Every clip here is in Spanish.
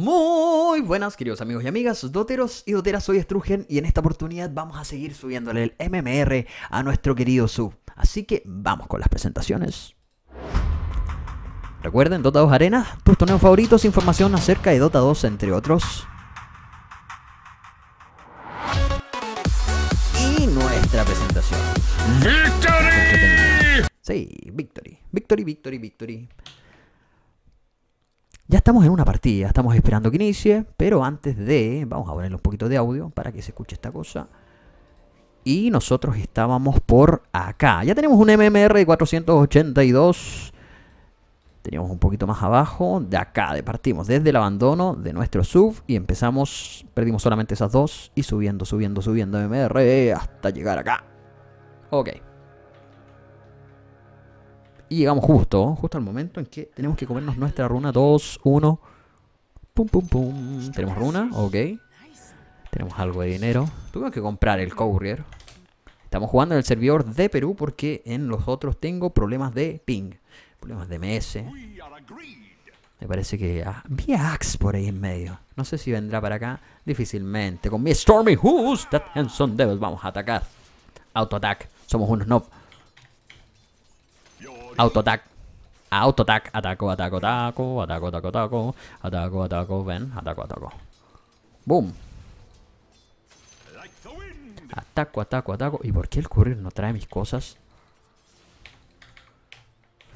Muy buenas, queridos amigos y amigas, doteros y doteras, soy Strugen y en esta oportunidad vamos a seguir subiéndole el MMR a nuestro querido sub. Así que vamos con las presentaciones. Recuerden, Dota 2 Arena, tus torneos favoritos, información acerca de Dota 2, entre otros. Y nuestra presentación. ¡Victory! Sí, Victory. Victory, Victory, Victory. Ya estamos en una partida, estamos esperando que inicie, pero antes de, vamos a ponerle un poquito de audio para que se escuche esta cosa. Y nosotros estábamos por acá. Ya tenemos un MMR de 482. Teníamos un poquito más abajo. De acá, de partimos desde el abandono de nuestro sub y empezamos, perdimos solamente esas dos y subiendo, subiendo, subiendo MMR hasta llegar acá. Ok. Y llegamos justo, justo al momento en que tenemos que comernos nuestra runa 2, 1. Pum, pum, pum. Tenemos runa, ok. Tenemos algo de dinero. Tuve que comprar el courier. Estamos jugando en el servidor de Perú porque en los otros tengo problemas de ping. Problemas de MS. Me parece que ah, Axe por ahí en medio. No sé si vendrá para acá. Difícilmente. Con mi Stormy Who's That Handsome Devils vamos a atacar. Auto-attack. Somos unos no. Autotac. Autotac. Ataco, ataco, ataco. Ataco, ataco, ataco. Ataco, ataco. Ven. Ataco, ataco. Boom. Ataco, ataco, ataco. ¿Y por qué el courier no trae mis cosas?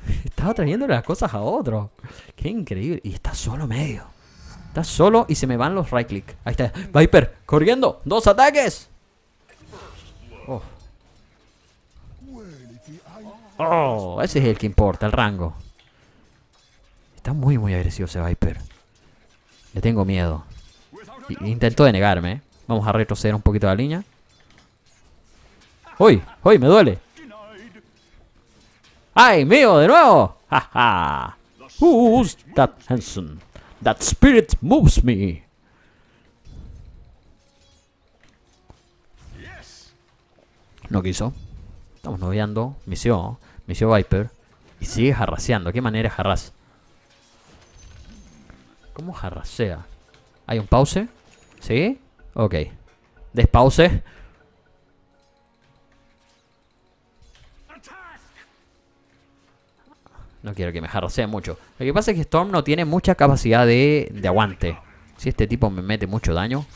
Estaba trayendo las cosas a otro. Qué increíble. Y está solo medio. Está solo y se me van los right click. Ahí está. Viper, corriendo. Dos ataques. Oh. Oh, ese es el que importa, el rango. Está muy, muy agresivo ese Viper. Le tengo miedo. I- intentó denegarme. Vamos a retroceder un poquito la línea. ¡Uy! ¡Uy! ¡Me duele! ¡Ay, mío! ¡De nuevo! ¡Ja, ja! Who's that handsome? That spirit moves me. No quiso. Estamos noviando. Misión. Misión Viper. Y sigue jarraseando. ¿Qué manera jarras? ¿Cómo jarrasea? ¿Hay un pause? ¿Sí? Ok. Despause. No quiero que me jarrasee mucho. Lo que pasa es que Storm no tiene mucha capacidad de, de aguante. Si este tipo me mete mucho daño.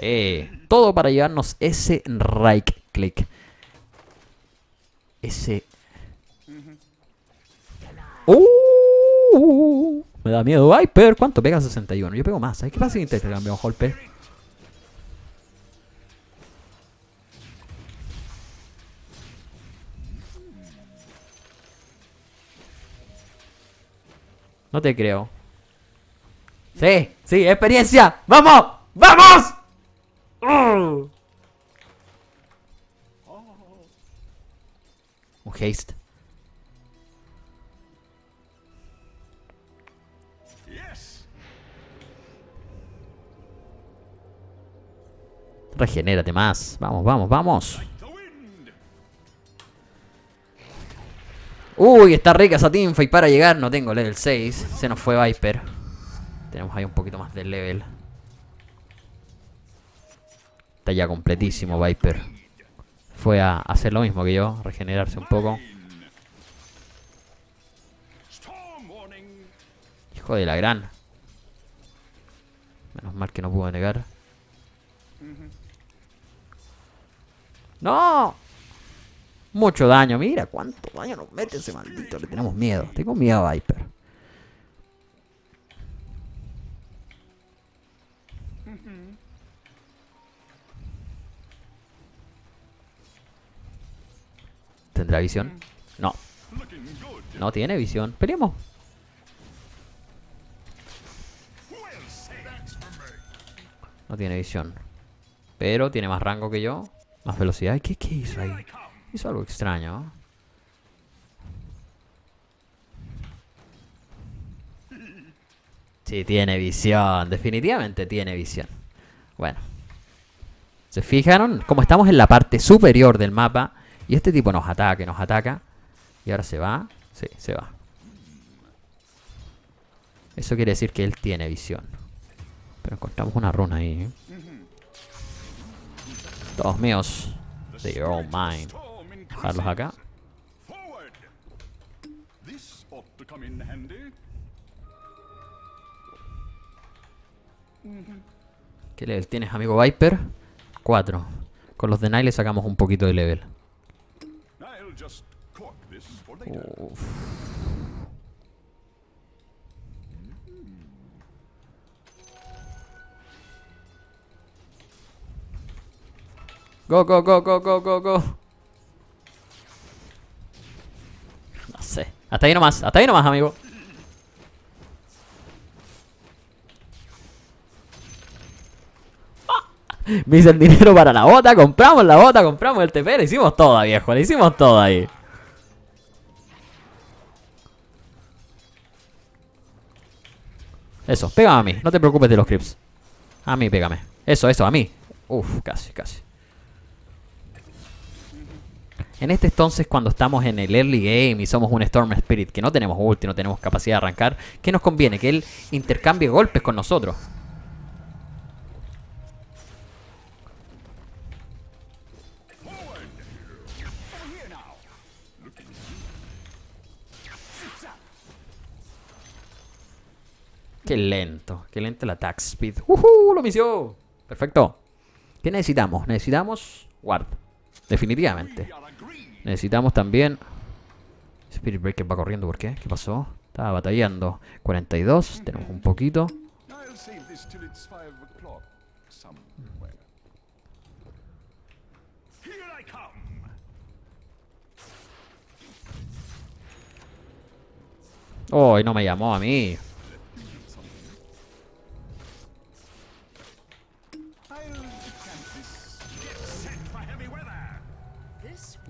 Sí. Todo para llevarnos ese right click. Ese. Uh, me da miedo. Viper, ¿cuánto pega 61? Yo pego más. ¿Sabes qué pasa si intercambiamos golpe? No te creo. Sí, sí, experiencia. ¡Vamos! ¡Vamos! Un haste. Regenérate más. Vamos, vamos, vamos. Uy, está rica esa teamfight para llegar. No tengo level 6. Se nos fue Viper. Tenemos ahí un poquito más de level. Está ya completísimo Viper. Fue a hacer lo mismo que yo, regenerarse un poco. Hijo de la gran. Menos mal que no pudo negar. ¡No! Mucho daño, mira cuánto daño nos mete ese maldito. Le tenemos miedo. Tengo miedo a Viper. ¿Tendrá visión? No. No tiene visión. Peleemos. No tiene visión. Pero tiene más rango que yo. Más velocidad. ¿Qué, qué hizo ahí? Hizo algo extraño. Sí, tiene visión. Definitivamente tiene visión. Bueno. ¿Se fijaron? Como estamos en la parte superior del mapa. Y este tipo nos ataca, nos ataca. Y ahora se va. Sí, se va. Eso quiere decir que él tiene visión. Pero encontramos una runa ahí. Todos míos. They are all mine. Dejarlos acá. ¿Qué level tienes, amigo Viper? 4. Con los de Nile le sacamos un poquito de level. Just cork this for later. Uf. Go, go, go, go, go, go, go. No sé. Hasta ahí nomás, hasta ahí nomás, amigo. Me hice el dinero para la bota, compramos la bota, compramos el TP, le hicimos todo, viejo, le hicimos todo ahí. Eso, pégame a mí, no te preocupes de los creeps. A mí, pégame. Eso, eso, a mí. Uf, casi, casi. En este entonces, cuando estamos en el early game y somos un Storm Spirit que no tenemos ulti, no tenemos capacidad de arrancar, ¿qué nos conviene? Que él intercambie golpes con nosotros. Qué lento, qué lento el attack speed. ¡Uhú! ¡Lo misió! Perfecto. ¿Qué necesitamos? Necesitamos ward. Definitivamente. Necesitamos también... Spirit Breaker va corriendo, ¿por qué? ¿Qué pasó? Estaba batallando. 42, tenemos un poquito. Oh, y no me llamó a mí.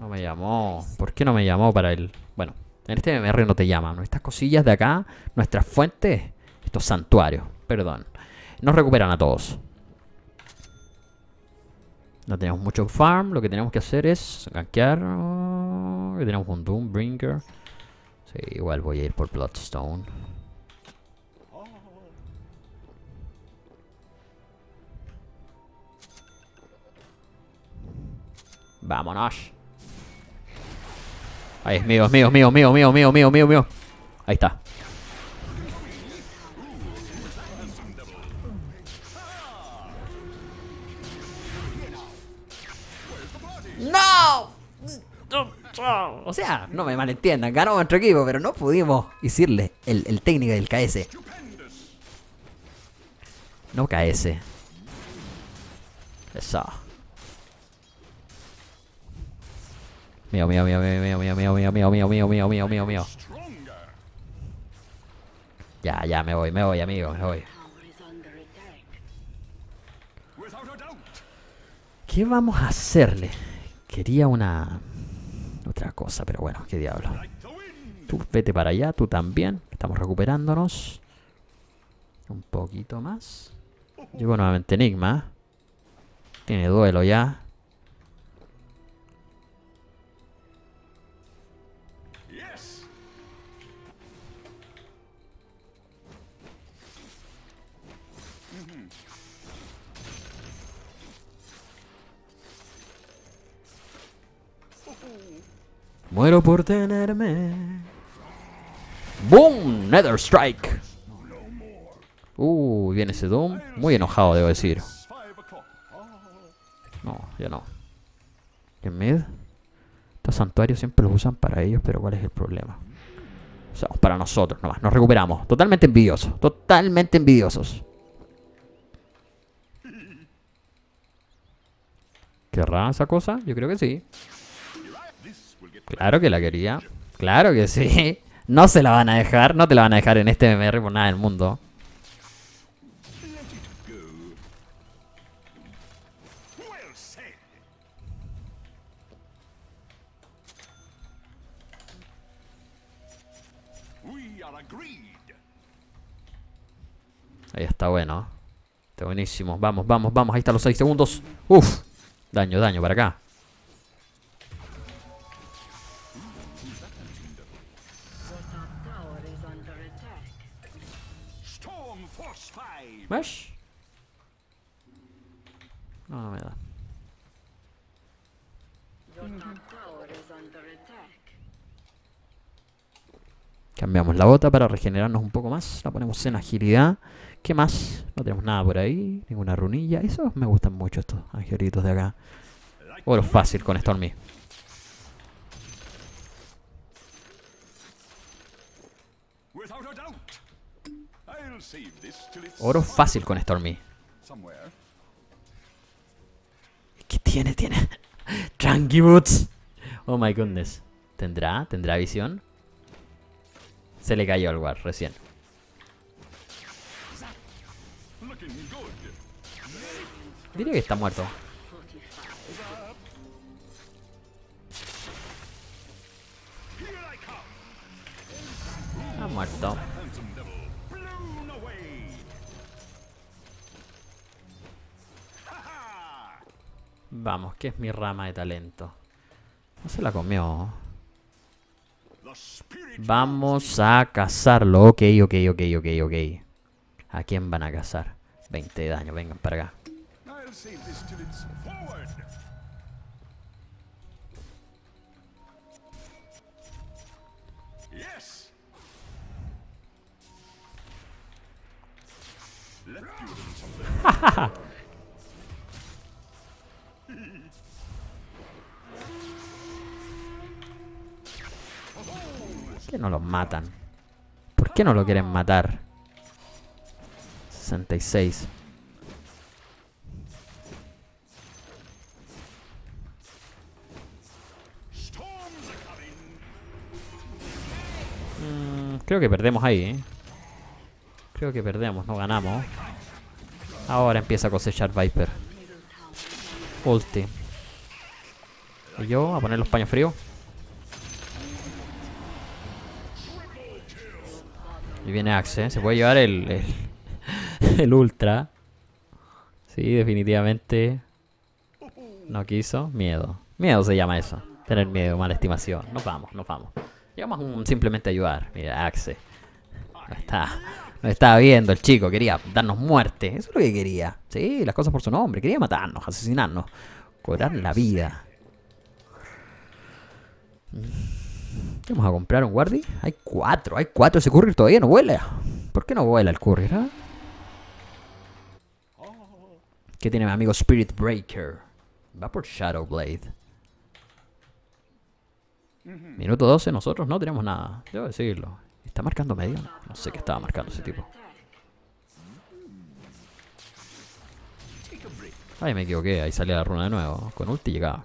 No me llamó. ¿Por qué no me llamó para el...? Bueno, en este MMR no te llaman. Estas cosillas de acá, nuestras fuentes, estos santuarios, perdón, nos recuperan a todos. No tenemos mucho farm, lo que tenemos que hacer es gankear. oh, tenemos un Doombringer. Sí, igual voy a ir por Bloodstone. Vámonos. Ahí es mío, es mío, es mío, mío, mío, mío, mío, mío, mío. Ahí está. ¡No! O sea, no me malentiendan, ganó nuestro equipo, pero no pudimos decirle el, el técnico del KS. No KS. Eso. Mío, mío, mío, mío, mío, mío, mío, mío, mío, mío, mío, mío, mío, mío. Ya, ya, me voy, me voy, amigo, me voy. ¿Qué vamos a hacerle? Quería una... Otra cosa, pero bueno, qué diablo. Tú vete para allá, tú también. Estamos recuperándonos. Un poquito más. Llegó nuevamente Enigma. Tiene duelo ya. Muero por tenerme. ¡Boom! Nether Strike. Uh, viene ese Doom. Muy enojado, debo decir. No, ya no. ¿Y en mid? Estos santuarios siempre los usan para ellos, pero ¿cuál es el problema? Usamos para nosotros nomás. Nos recuperamos. Totalmente envidiosos. Totalmente envidiosos. ¿Querrá esa cosa? Yo creo que sí. Claro que la quería. Claro que sí. No se la van a dejar. No te la van a dejar en este MMR por nada del mundo. Ahí está bueno. Está buenísimo. Vamos, vamos, vamos. Ahí están los 6 segundos. Uf. Daño, daño para acá. ¿Ves? No, me da. Cambiamos la bota para regenerarnos un poco más. La ponemos en agilidad. ¿Qué más? No tenemos nada por ahí. Ninguna runilla. Esos me gustan mucho estos angelitos de acá. Oro fácil con Stormy. Without a doubt. I'll save this till it's Oro fácil con Stormy. ¿Qué tiene? Tiene. Chunky Boots. Oh my goodness. ¿Tendrá? ¿Tendrá visión? Se le cayó al war recién. Diría que está muerto. Está muerto. Vamos, que es mi rama de talento. No se la comió. Vamos a cazarlo. Ok, ok, ok, ok, ok. ¿A quién van a cazar? 20 de daño, vengan para acá. no los matan? ¿Por qué no lo quieren matar? 66. Storms are coming. Mm, creo que perdemos ahí, ¿eh? Creo que perdemos, no ganamos. Ahora empieza a cosechar Viper. Ulti. Y yo a poner los paños fríos. Y viene Axe, ¿eh? se puede llevar el, el, Ultra. Sí, definitivamente. No quiso. Miedo. Miedo se llama eso. Tener miedo, mala estimación. Nos vamos, nos vamos. Llegamos un- simplemente ayudar. Mira, Axe. No está, no estaba viendo el chico. Quería darnos muerte. Eso es lo que quería. Sí, las cosas por su nombre. Quería matarnos, asesinarnos. Cobrar la vida. ¿Qué vamos a comprar un guardi? Hay cuatro, hay cuatro. Ese courier todavía no vuela. ¿Por qué no vuela el courier? ah? ¿Qué tiene mi amigo Spirit Breaker? Va por Shadow Blade. Minuto 12, nosotros no tenemos nada. Debo decirlo. ¿Está marcando medio? No sé qué estaba marcando ese tipo. Ay, me equivoqué. Ahí salía la runa de nuevo. Con ulti llegaba.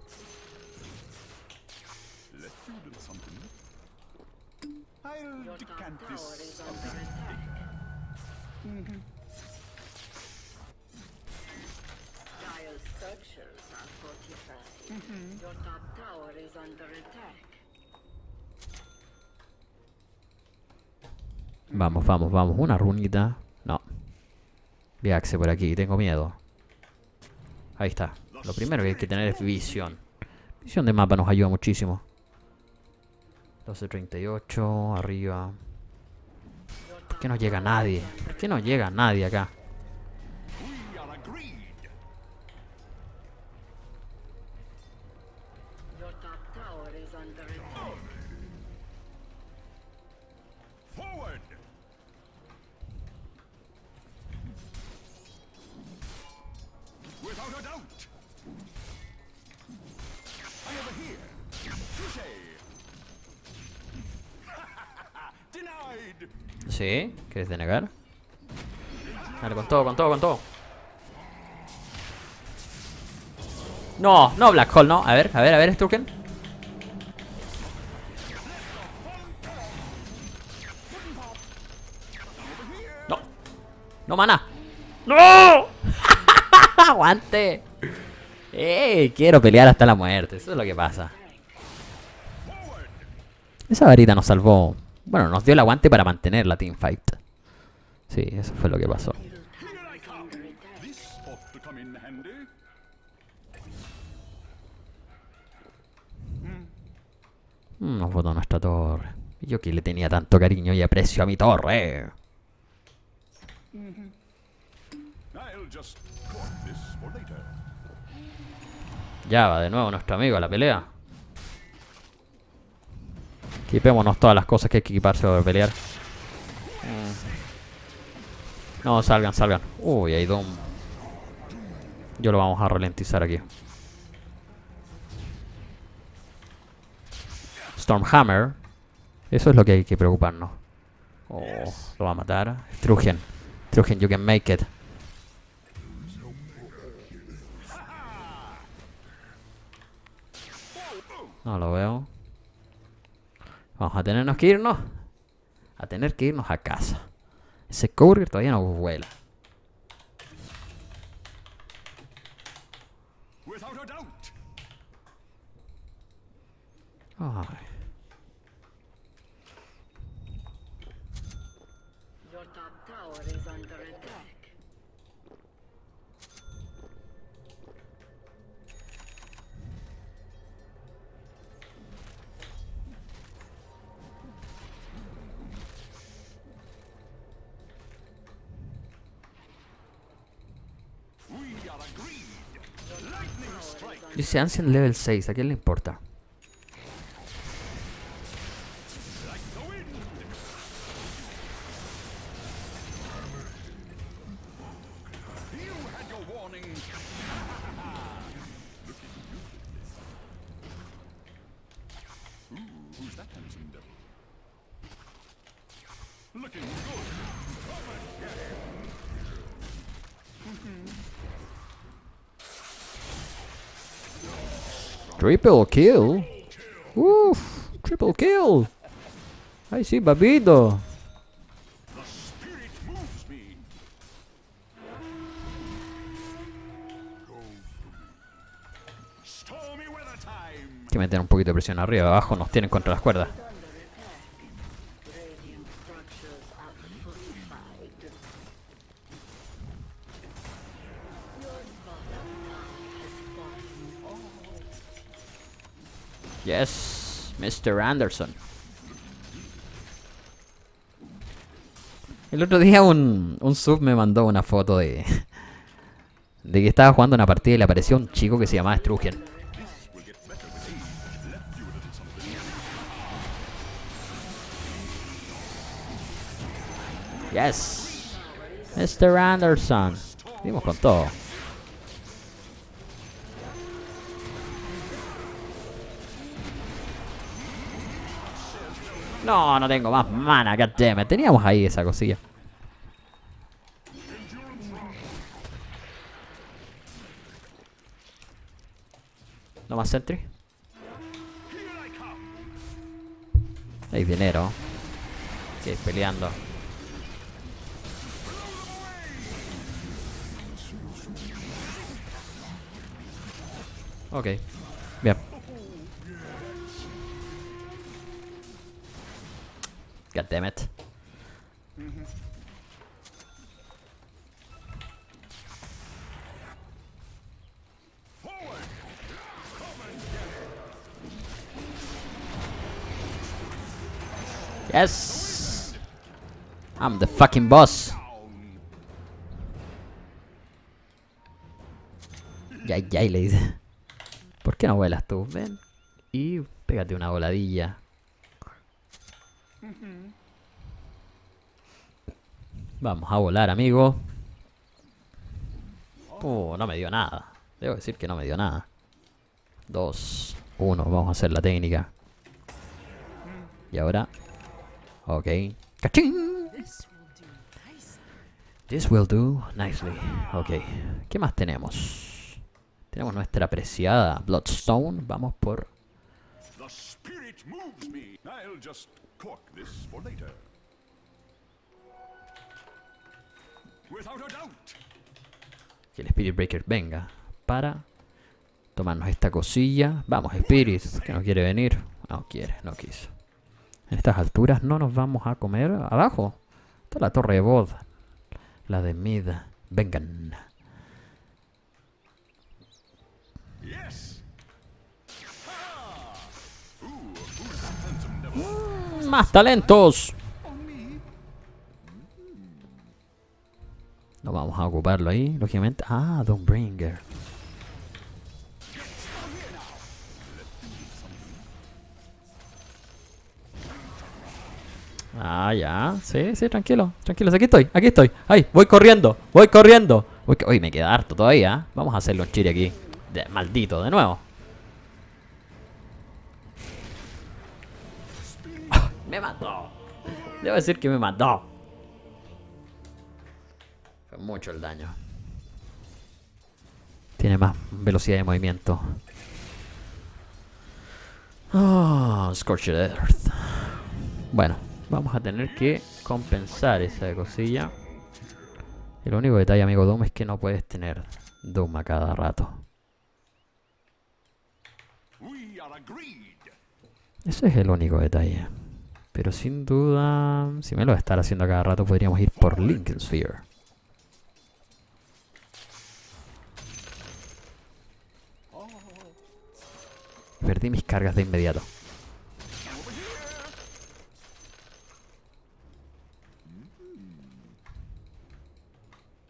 Vamos, vamos, vamos. Una runita. No. Viaxe por aquí. Tengo miedo. Ahí está. Lo primero que hay que tener es visión. Visión de mapa nos ayuda muchísimo. 12.38. Arriba. ¿Por qué no llega nadie? ¿Por qué no llega nadie acá? ¿Sí? ¿Quieres denegar? Dale, con todo, con todo, con todo. No, no Black Hole, no. A ver, a ver, a ver, Sturken. No. No, mana. ¡No! ¡Aguante! ¡Eh! Quiero pelear hasta la muerte. Eso es lo que pasa. Esa varita nos salvó. Bueno, nos dio el aguante para mantener la teamfight. Sí, eso fue lo que pasó. Mm, Nos botó nuestra torre. Yo que le tenía tanto cariño y aprecio a mi torre. Ya va de nuevo nuestro amigo a la pelea. Equipémonos todas las cosas que hay que equiparse para pelear. Mm. No, salgan, salgan. Uy, hay Doom. Yo lo vamos a ralentizar aquí. Stormhammer. Eso es lo que hay que preocuparnos. Oh, lo va a matar. Strugen. Strugen, you can make it. No lo veo. Vamos a tenernos que irnos. A tener que irnos a casa. Ese courier todavía no vuela. Ay. Your top tower is under attack. We are agreed. Lightning strike. Dice Ancient level 6. ¿A quién le importa? Triple kill. Uf, triple kill. Ay, sí, time. Hay que meter un poquito de presión arriba. Abajo nos tienen contra las cuerdas. Mr. Anderson. El otro día un, un sub me mandó una foto de, de que estaba jugando una partida y le apareció un chico que se llamaba Strugen. Yes, Mr. Anderson. Dimos con todo. No, no tengo más mana, goddammit. Teníamos ahí esa cosilla. ¿No más sentry? Hay dinero. Que peleando. Ok. God damn it. Yes. I'm the fucking boss. Ya, ya, le dice. ¿Por qué no vuelas tú? Ven. Y pégate una voladilla. Vamos a volar, amigo. Oh, no me dio nada. Debo decir que no me dio nada. Dos, uno. Vamos a hacer la técnica. Y ahora. Ok. ¡Cachín! This will do nicely. Ok. ¿Qué más tenemos? Tenemos nuestra apreciada Bloodstone. Vamos por que el Spirit Breaker venga para tomarnos esta cosilla. Vamos, Spirit, ¿por qué no quiere venir? No quiere, no quiso. En estas alturas no nos vamos a comer abajo. Está la torre de Bod. La de Mid. Vengan. ¡Más talentos! No vamos a ocuparlo ahí, lógicamente. Ah, Dawnbringer. Ah, ya. Sí, sí, tranquilo. Tranquilo. Aquí estoy, aquí estoy. Ay, voy corriendo. Voy corriendo. Uy, me queda harto todavía. Vamos a hacerle un chiri aquí. Maldito, de nuevo. Ah, me mató. Debo decir que me mató. Mucho el daño. Tiene más velocidad de movimiento. Ah, Scorched Earth. Bueno, vamos a tener que compensar esa cosilla. El único detalle, amigo Doom, es que no puedes tener Doom a cada rato. Ese es el único detalle. Pero sin duda, si me lo estar haciendo a cada rato, podríamos ir por Lincoln Sphere. Perdí mis cargas de inmediato.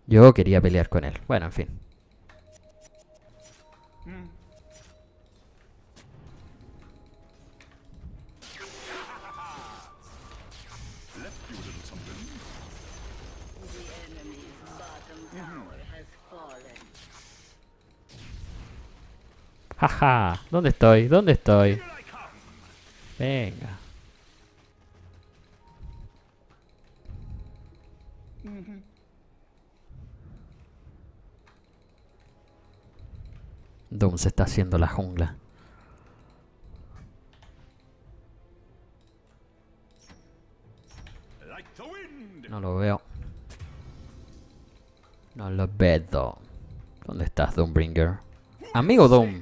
Yo quería pelear con él. Bueno, en fin. Jaja, ¿dónde estoy? ¿Dónde estoy? Venga. Doom se está haciendo la jungla. No lo veo. No lo veo. ¿Dónde estás, Doombringer? Amigo Doom.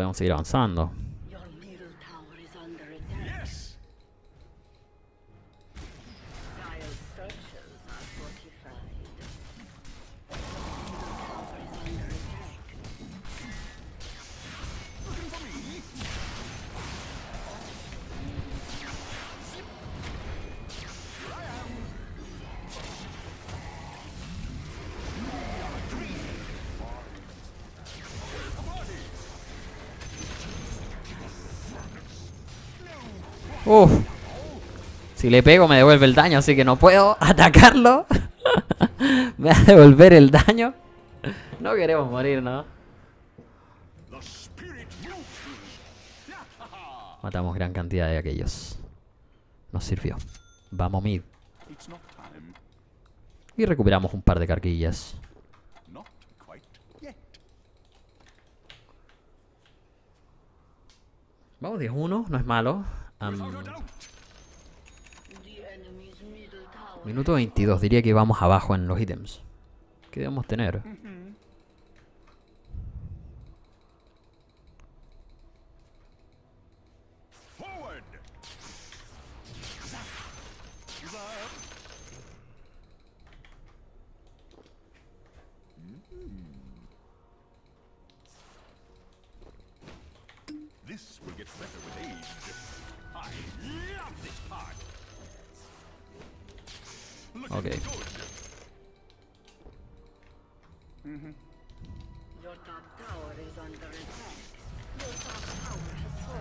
No podemos seguir avanzando. Your middle Le pego me devuelve el daño, así que no puedo atacarlo. me va a devolver el daño. No queremos morir, ¿no? Matamos gran cantidad de aquellos. Nos sirvió. Vamos mid. Y recuperamos un par de yet. Vamos 10-1, no es malo. Am, Without a doubt. The enemy's middle tower minuto 22, diría que vamos abajo en los ítems. ¿Qué debemos tener? This will get better with age. I love this part. Fallen.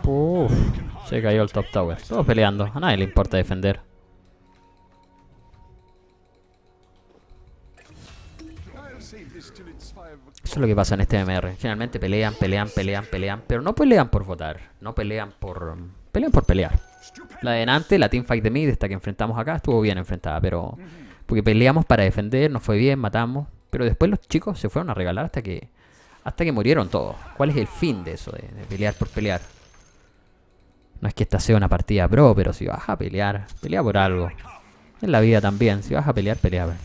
Uf, se cayó el top tower. Todos peleando, a nadie le importa defender. Eso es lo que pasa en este MR. Generalmente pelean, pelean, pelean, pelean, pero no pelean por votar, no pelean por pelean por pelear. La de delante, la teamfight de mid, esta que enfrentamos acá, estuvo bien enfrentada, pero porque peleamos para defender, nos fue bien, matamos, pero después los chicos se fueron a regalar hasta que hasta que murieron todos. ¿Cuál es el fin de eso de, de pelear por pelear? No es que esta sea una partida pro, pero si vas a pelear, pelea por algo. En la vida también, si vas a pelear, pelea.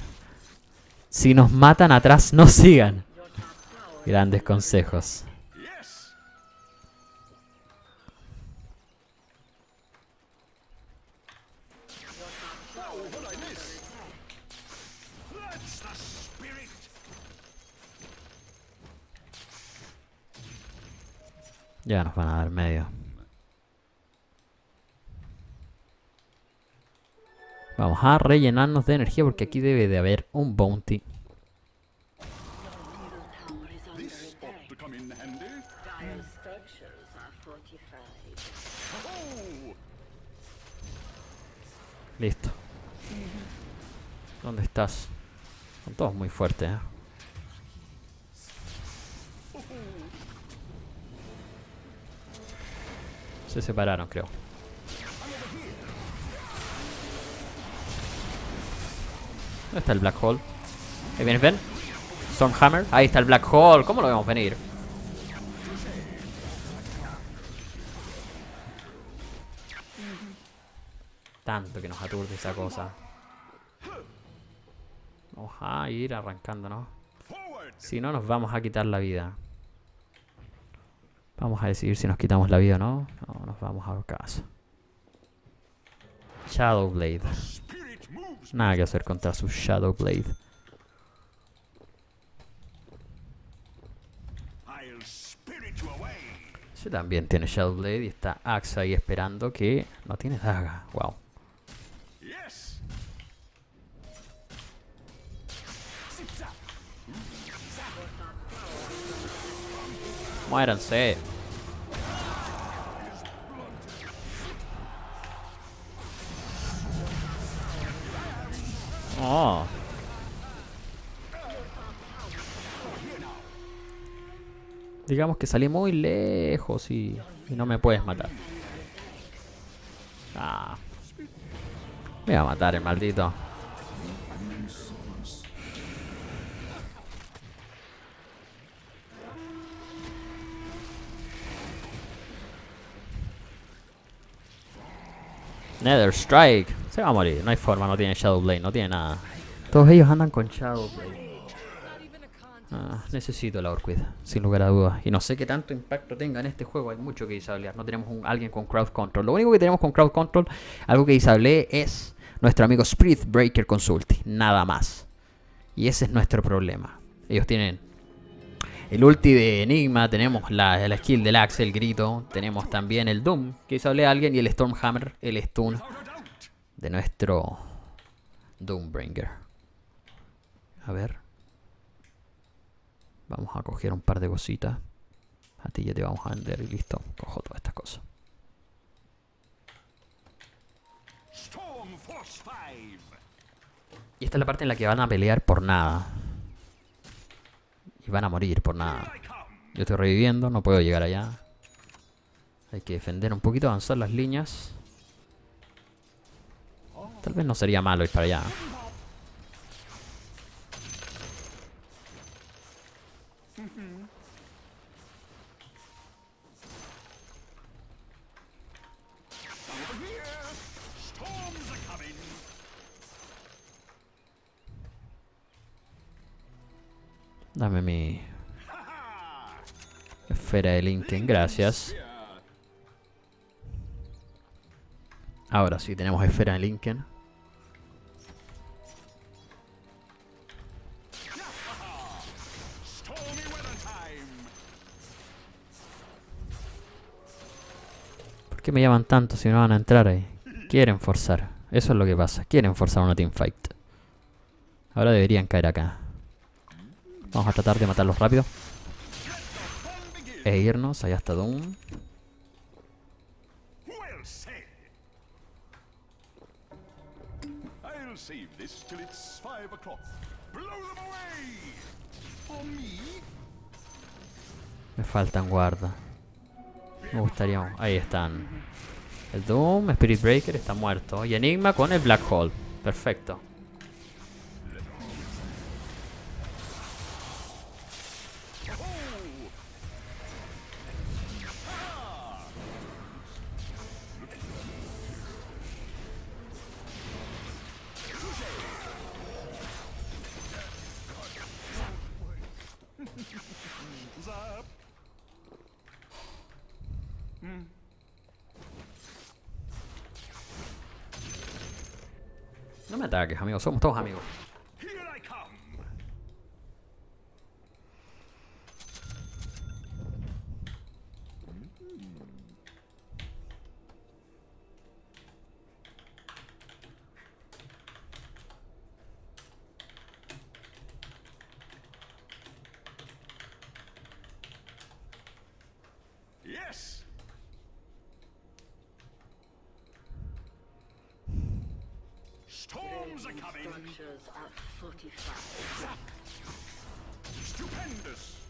Si nos matan atrás, no sigan. Grandes consejos. Ya nos van a dar medio. Vamos a rellenarnos de energía porque aquí debe de haber un bounty. Listo. ¿Dónde estás? Son todos muy fuertes, ¿eh? Se separaron, creo. ¿Dónde está el Black Hole? Ahí vienes, ven. Stormhammer. Ahí está el Black Hole. ¿Cómo lo vemos venir? Tanto que nos aturde esa cosa. Vamos a ir arrancándonos. Si no, nos vamos a quitar la vida. Vamos a decidir si nos quitamos la vida o no. No, nos vamos a casa. Shadowblade. Nada que hacer contra su Shadowblade. Ese también tiene Shadowblade y está Axe ahí esperando que no tiene daga. Wow. Muéranse. Oh. Digamos que salí muy lejos y, y no me puedes matar. Ah. Me va a matar el maldito. Nether Strike. Se va a morir. No hay forma, no tiene Shadowblade, no tiene nada. Todos ellos andan con Shadowblade. Ah, necesito la Orquid, sin lugar a dudas. Y no sé qué tanto impacto tenga en este juego. Hay mucho que disablear. No tenemos un, alguien con crowd control. Lo único que tenemos con crowd control, algo que disable es nuestro amigo Spirit Breaker Consulti. Nada más. Y ese es nuestro problema. Ellos tienen el ulti de Enigma, tenemos la, la skill del Axe, el grito, tenemos también el Doom, que disable a alguien, y el Stormhammer, el stun de nuestro Doombringer. A ver. Vamos a coger un par de cositas. A ti ya te vamos a vender y listo. Cojo todas estas cosas. Storm Force 5. Y esta es la parte en la que van a pelear por nada. Y van a morir por nada. Yo estoy reviviendo, no puedo llegar allá. Hay que defender un poquito, avanzar las líneas. Tal vez no sería malo ir para allá. Dame mi esfera de Lincoln, gracias. Ahora sí, tenemos esfera de time. ¿Por qué me llaman tanto si no van a entrar ahí? Quieren forzar. Eso es lo que pasa. Quieren forzar una teamfight. Ahora deberían caer acá. Vamos a tratar de matarlos rápido. E irnos. Allá está Doom. Me faltan guarda. Me gustaría... Ahí están. El Doom, Spirit Breaker está muerto. Y Enigma con el Black Hole. Perfecto. No me ataques, amigo. Somos todos amigos. Here I come. Yes. Storms are coming. Structures are fortified. Stupendous.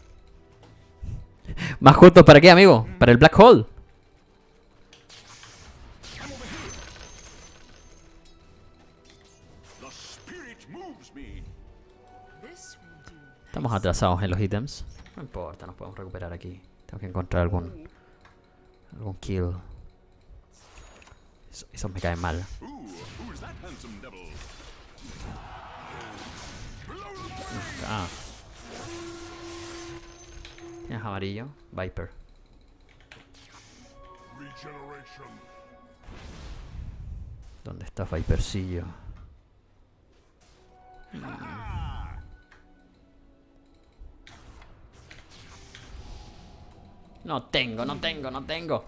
¿Más justos para qué, amigo? Para el Black Hole. Estamos atrasados en los ítems. No importa, nos podemos recuperar aquí. Tengo que encontrar algún. algún kill. Eso- esos me caen mal. Ooh, ¿Tienes amarillo? Viper. Regeneration. ¿Dónde está Vipercillo? No tengo, no tengo, no tengo.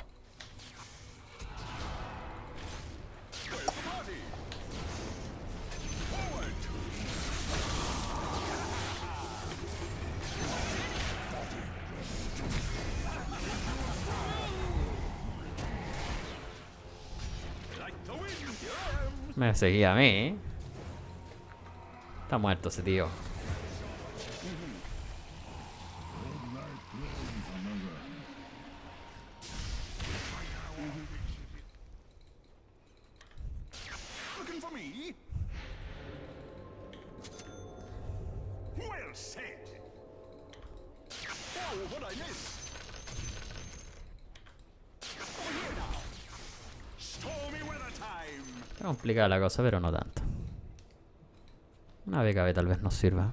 Me a mí. Está muerto ese tío. La cosa, pero no tanto. Una BKB tal vez nos sirva.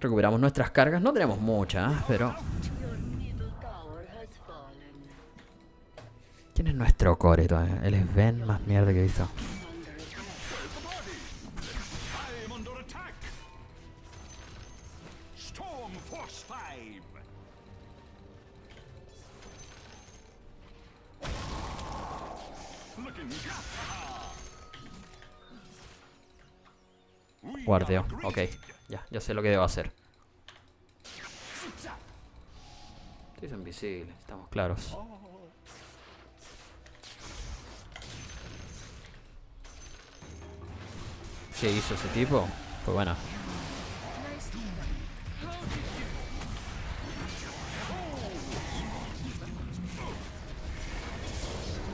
Recuperamos nuestras cargas. No tenemos muchas, pero... ¿Quién es nuestro core todavía? Él es Ben, más mierda que he visto. Are Ok. Ya, ya sé lo que debo hacer. Hizo invisible, estamos claros. ¿Qué hizo ese tipo? Pues bueno.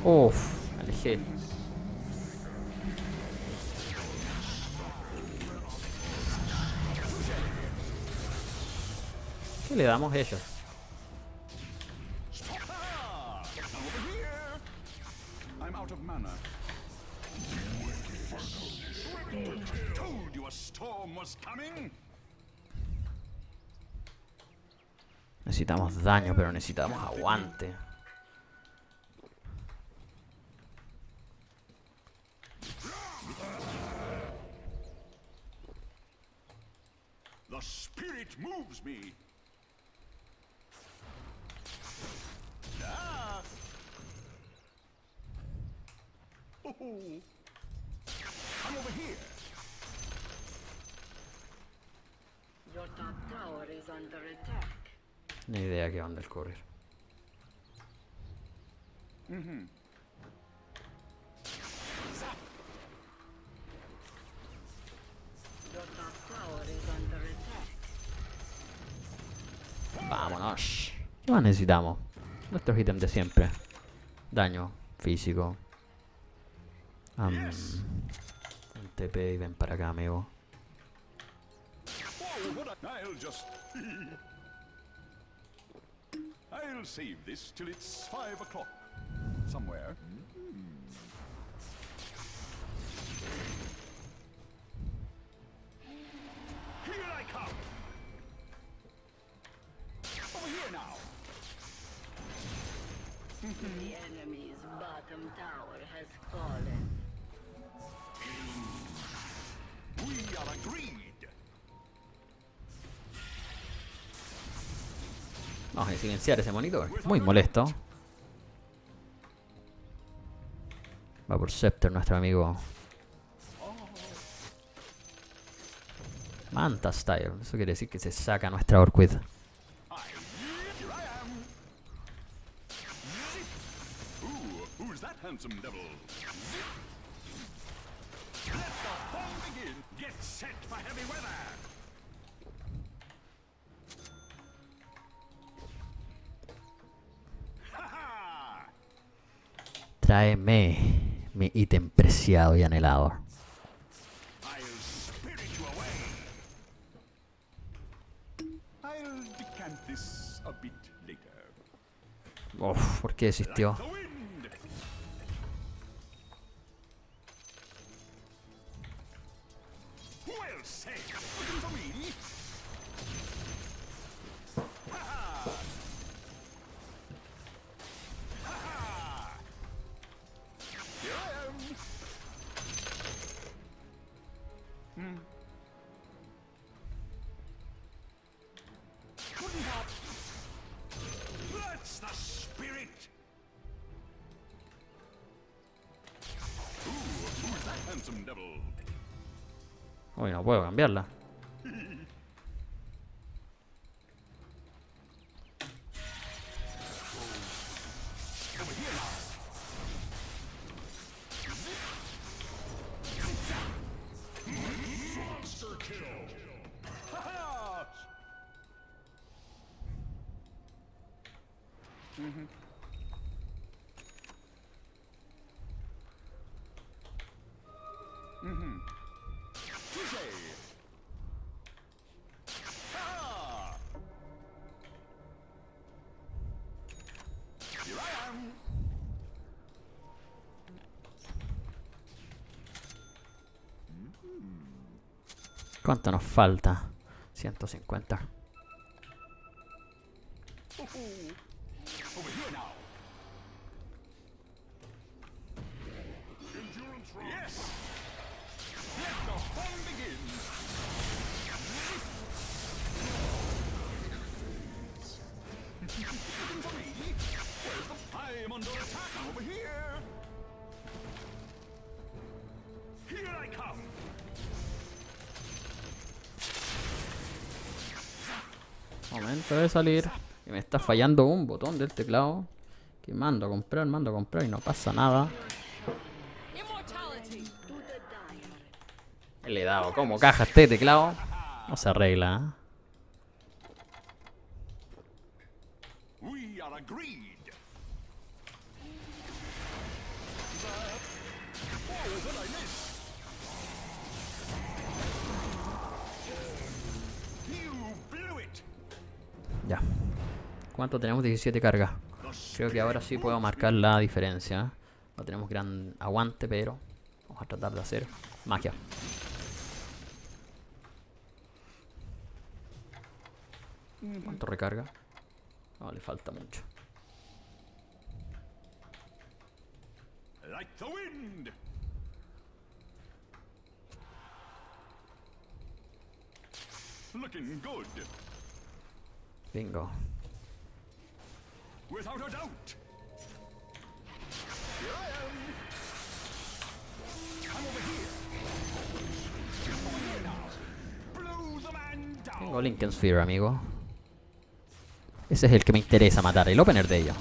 Uf, alejé. A storm was coming. Necesitamos daño, pero necesitamos aguante. The spirit moves me. Ah. Oh. I'm over here. Your top tower is under attack. Ni idea qué onda el courier. Your top tower is under attack. Vámonos. ¿Qué más necesitamos? Nuestros ítems de siempre. Daño físico. Am, un TP y ven para acá, amigo. I'll save this till it's five o'clock. Somewhere. Hmm. Here I come! Over here now! the enemy's bottom tower has fallen. We are agreed! Vamos a silenciar ese monitor. Muy molesto. Va por Scepter nuestro amigo. Manta Style. Eso quiere decir que se saca nuestra Orquid. Let the fun begin. Get set for heavy weather. Tráeme mi ítem preciado y anhelado. Uf, ¿por qué desistió? Cambiarla. ¿Cuánto nos falta? 150. Salir. Y me está fallando un botón del teclado. Que mando a comprar, mando a comprar y no pasa nada. Le he dado como caja este teclado. No se arregla. ¿eh? ¿Cuánto tenemos? 17 cargas. Creo que ahora sí puedo marcar la diferencia. No tenemos gran aguante, pero vamos a tratar de hacer magia. ¿Cuánto recarga? No, le falta mucho. Like the wind. Looking good, Bingo. Without a doubt. Here I am. Come over here. Over here now. Blow the man down. Lincoln Sphere, amigo. Ese es el que me interesa matar, el opener de ellos.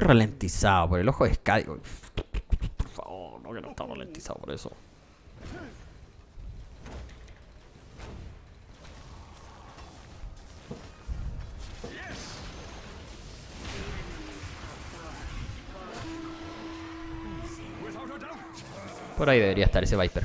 Ralentizado por el ojo de Sky? Por favor, no que no está ralentizado por eso. Por ahí debería estar ese Viper.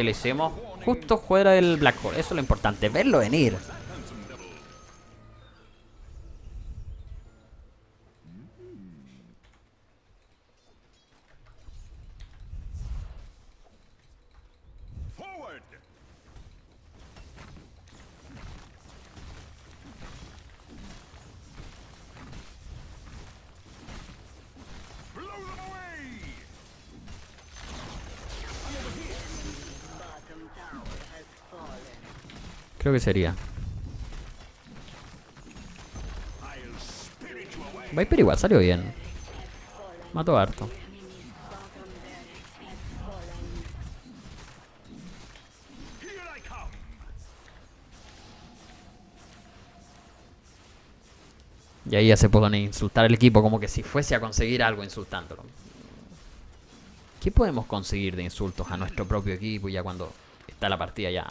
Ahí lo hicimos. Justo fuera del Black Hole. Eso es lo importante. Verlo venir. Creo que sería. Viper igual salió bien. Mató harto. Y ahí ya se pueden insultar al equipo como que si fuese a conseguir algo insultándolo. ¿Qué podemos conseguir de insultos a nuestro propio equipo ya cuando está la partida ya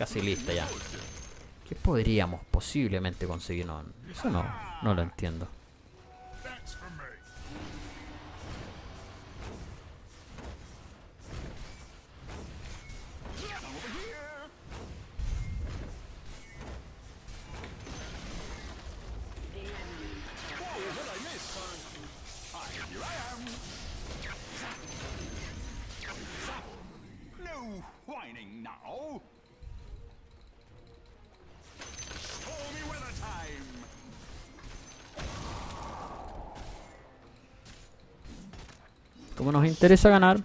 casi lista ya? ¿Qué podríamos posiblemente conseguir? No, eso no, no lo entiendo. Como nos interesa ganar,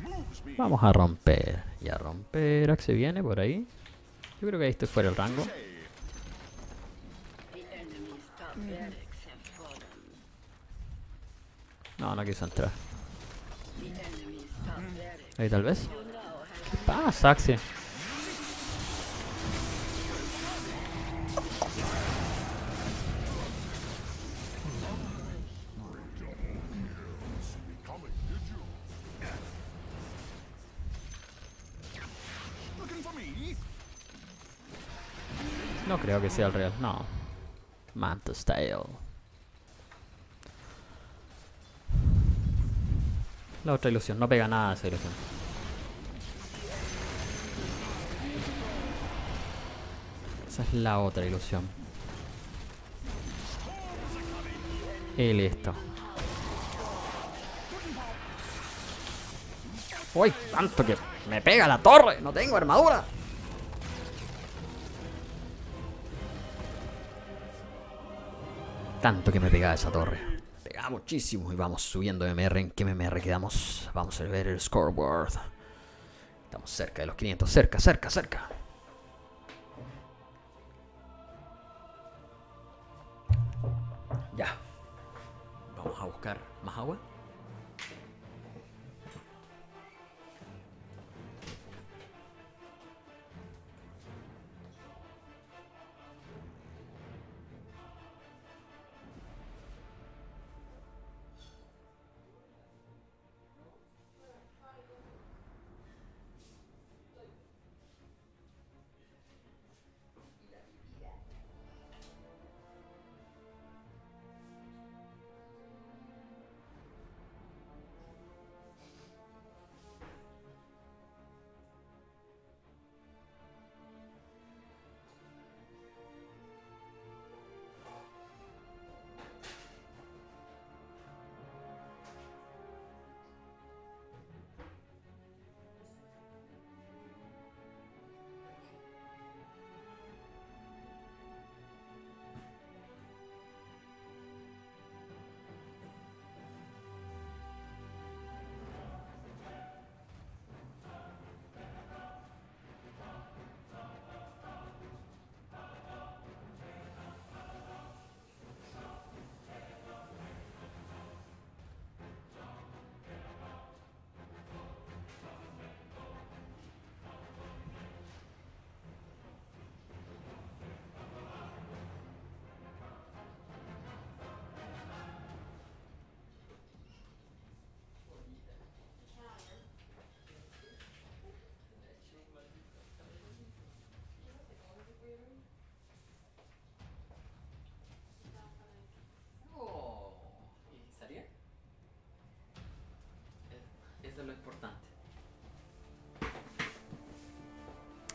vamos a romper. Y a romper. Axe viene por ahí. Yo creo que ahí estoy fuera del rango. No, no quiso entrar. Ahí tal vez. ¿Qué pasa, Axe? Creo que sea el real, no. Mantis Tail. La otra ilusión, no pega nada esa ilusión. Esa es la otra ilusión. Y listo. ¡Uy! Tanto que me pega la torre. No tengo armadura. Tanto que me pegaba esa torre. Pegaba muchísimo y vamos subiendo MR. ¿En qué MR quedamos? Vamos a ver el scoreboard. Estamos cerca de los 500. Cerca, cerca, cerca.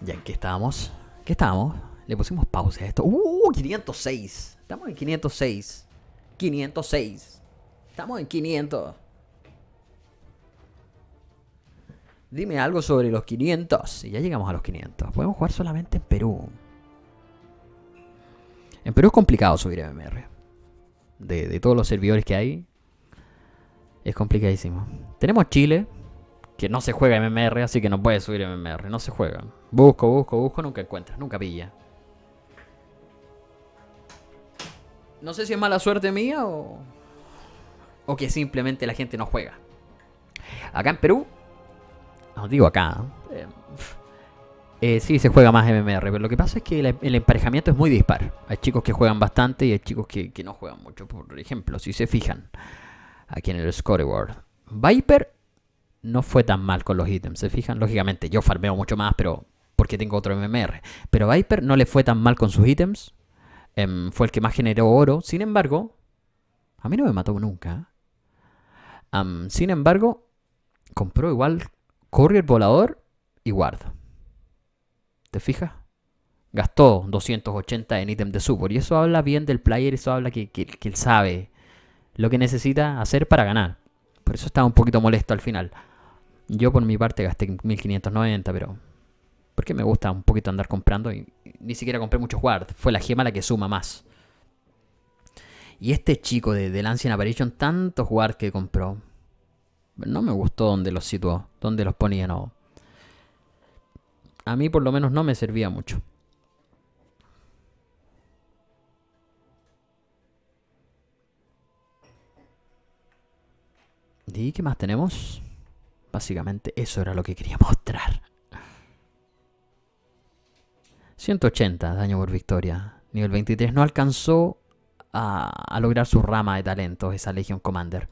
Ya, ¿en qué estábamos? ¿Qué estábamos? Le pusimos pausa a esto. ¡Uh! 506. Estamos en 506. 506. Estamos en 500. Dime algo sobre los 500. Y ya llegamos a los 500. Podemos jugar solamente en Perú. En Perú es complicado subir MMR. De, de todos los servidores que hay, es complicadísimo. Tenemos Chile, que no se juega MMR, así que no puede subir MMR. No se juega. Busco, busco, busco, nunca encuentras, nunca pilla. No sé si es mala suerte mía o. O que simplemente la gente no juega. Acá en Perú. No digo acá. eh, eh, sí, se juega más MMR, pero lo que pasa es que el, el emparejamiento es muy dispar. Hay chicos que juegan bastante y hay chicos que, que no juegan mucho. Por ejemplo, si se fijan aquí en el scoreboard, Viper no fue tan mal con los ítems. ¿Se fijan? Lógicamente, yo farmeo mucho más, pero porque tengo otro MMR. Pero Viper no le fue tan mal con sus ítems. Em, fue el que más generó oro. Sin embargo, a mí no me mató nunca. Sin embargo, compró igual Courier Volador y Guard. ¿Te fijas? Gastó 280 en ítem de support. Y eso habla bien del player. Eso habla que, que- que él sabe lo que necesita hacer para ganar. Por eso estaba un poquito molesto al final. Yo por mi parte gasté 1590, pero... Porque me gusta un poquito andar comprando y ni siquiera compré muchos guard. Fue la gema la que suma más. Y este chico de, de Lancing Apparition, tantos guard que compró. No me gustó donde los situó, donde los ponía, no. A mí por lo menos no me servía mucho. ¿Y qué más tenemos? Básicamente eso era lo que quería mostrar. 180 daño por victoria. Nivel 23 no alcanzó a, a lograr su rama de talentos esa Legion Commander.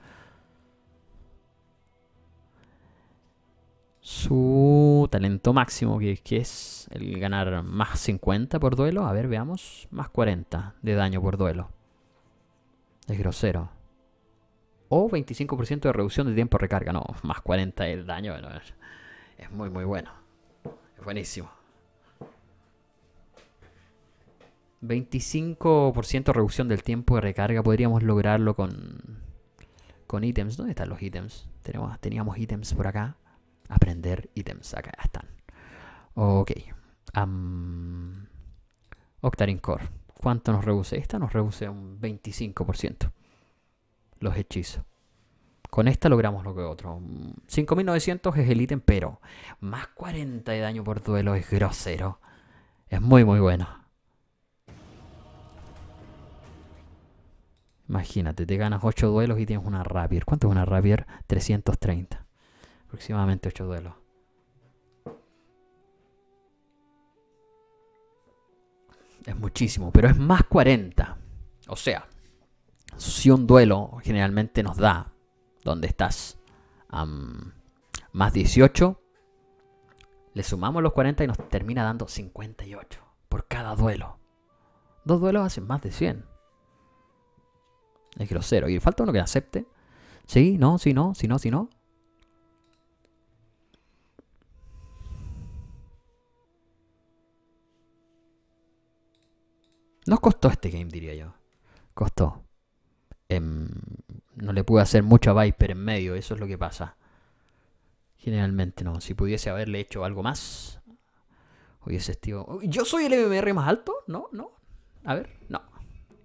Su talento máximo, que, que es el ganar más 50 por duelo. A ver, veamos. Más 40 de daño por duelo. Es grosero. O 25% de reducción de tiempo de recarga. No, más 40 el daño. bueno, es- muy, muy bueno. Es buenísimo. 25% reducción del tiempo de recarga. Podríamos lograrlo con, con ítems. ¿Dónde están los ítems? Tenemos, teníamos ítems por acá. Aprender ítems. Acá están. Ok. Am, Octarine Core. ¿Cuánto nos reduce? Esta nos reduce un 25% los hechizos. Con esta logramos lo que otro. Mm, 5900 es el ítem, pero más 40 de daño por duelo es grosero. Es muy, muy bueno. Imagínate, te ganas 8 duelos y tienes una Rapier. ¿Cuánto es una Rapier? 330. Aproximadamente 8 duelos. Es muchísimo, pero es más 40. O sea, si un duelo generalmente nos da, donde estás, más 18, le sumamos los 40 y nos termina dando 58 por cada duelo. Dos duelos hacen más de 100. Es grosero. Y falta uno que acepte. Sí, no, sí, no, sí, no, sí, no. Nos costó este game, diría yo. Costó. Em, no le pude hacer mucho a Viper en medio, eso es lo que pasa. Generalmente no. Si pudiese haberle hecho algo más, hubiese estado. ¿Yo soy el MMR más alto? No, no. A ver, no.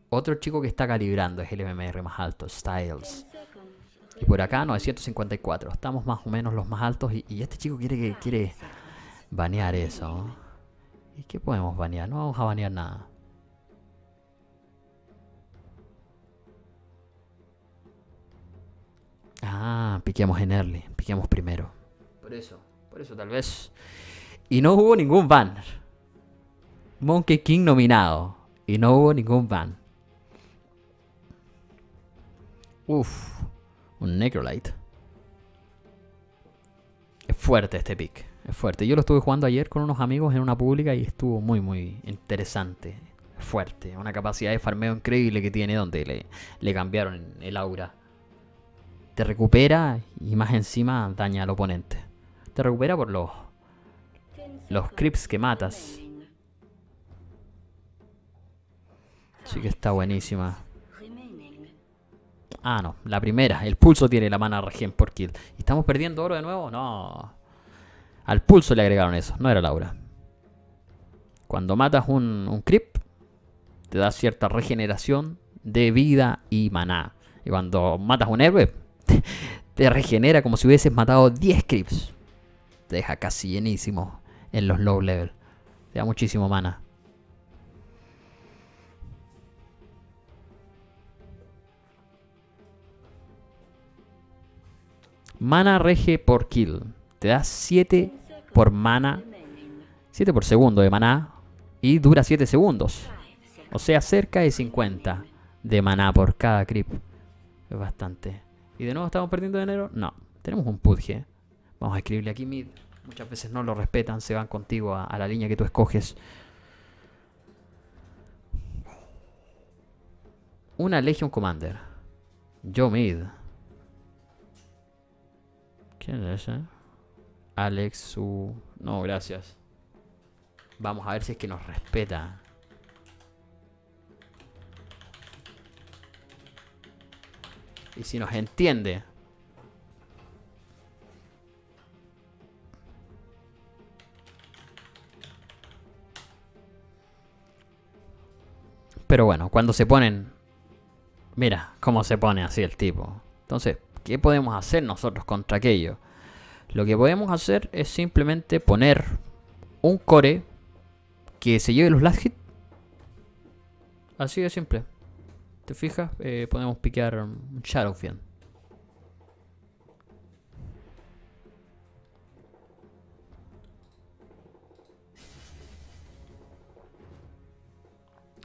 Otro chico que está calibrando es el MMR más alto, Styles. Y por acá 954. Estamos más o menos los más altos. Y, y este chico quiere que quiere banear eso. ¿Y qué podemos banear? No vamos a banear nada. Ah, piqueamos en early. Piqueamos primero. Por eso. Por eso tal vez. Y no hubo ningún ban. Monkey King nominado. Y no hubo ningún ban. Uf. Un Necrolite. Es fuerte este pick. Es fuerte. Yo lo estuve jugando ayer con unos amigos en una pública y estuvo muy, muy interesante. Fuerte. Una capacidad de farmeo increíble que tiene donde le, le cambiaron el aura. Te recupera y más encima daña al oponente. Te recupera por los los creeps que matas. Sí que está buenísima. Ah, no, la primera. El pulso tiene la mana regen por kill. ¿Y estamos perdiendo oro de nuevo? No. Al pulso le agregaron eso, no era Laura. Cuando matas un, un creep, te da cierta regeneración de vida y maná. Y cuando matas un héroe, te, regenera como si hubieses matado 10 creeps. Te deja casi llenísimo en los low level. Te da muchísimo mana. Mana rege por kill. Te da 7 por mana. 7 por segundo de maná. Y dura 7 segundos. O sea, cerca de 50 de maná por cada creep. Es bastante. ¿Y de nuevo estamos perdiendo dinero? No. Tenemos un Pudge. Vamos a escribirle aquí mid. Muchas veces no lo respetan, se van contigo a, la línea que tú escoges. Una Legion Commander. Yo mid. ¿Quién es ese? Alex Su. No, gracias. Vamos a ver si es que nos respeta. Y si nos entiende. Pero bueno, cuando se ponen... Mira cómo se pone así el tipo. Entonces, ¿qué podemos hacer nosotros contra aquello? Lo que podemos hacer es simplemente poner un core que se lleve los last hit. Así de simple. ¿Te fijas? Eh, podemos piquear un Shadowfiend.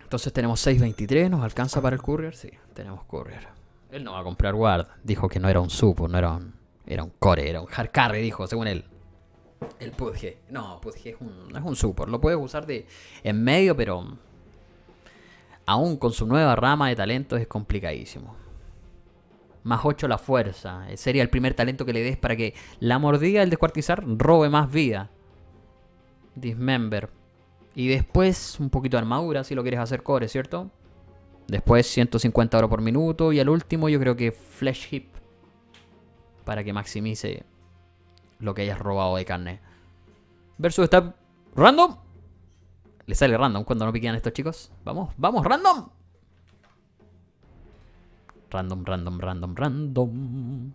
Entonces tenemos 6.23, ¿nos alcanza para el courier? Sí, tenemos courier. Él no va a comprar guard. Dijo que no era un supo, no era un, era un core, era un hard carry, dijo, según él. El Pudge. No, Pudge es un, es un support. Lo puedes usar de en medio, pero aún con su nueva rama de talentos es complicadísimo. Más 8 la fuerza. Eh, Sería el primer talento que le des para que la mordida del descuartizar robe más vida. Dismember. Y después un poquito de armadura si lo quieres hacer core, ¿cierto? Después 150 oro por minuto. Y al último yo creo que Flesh Hip. Para que maximice lo que hayas robado de carne. Versus está random. Le sale random cuando no piquean estos chicos. Vamos, vamos, random. Random, random, random, random.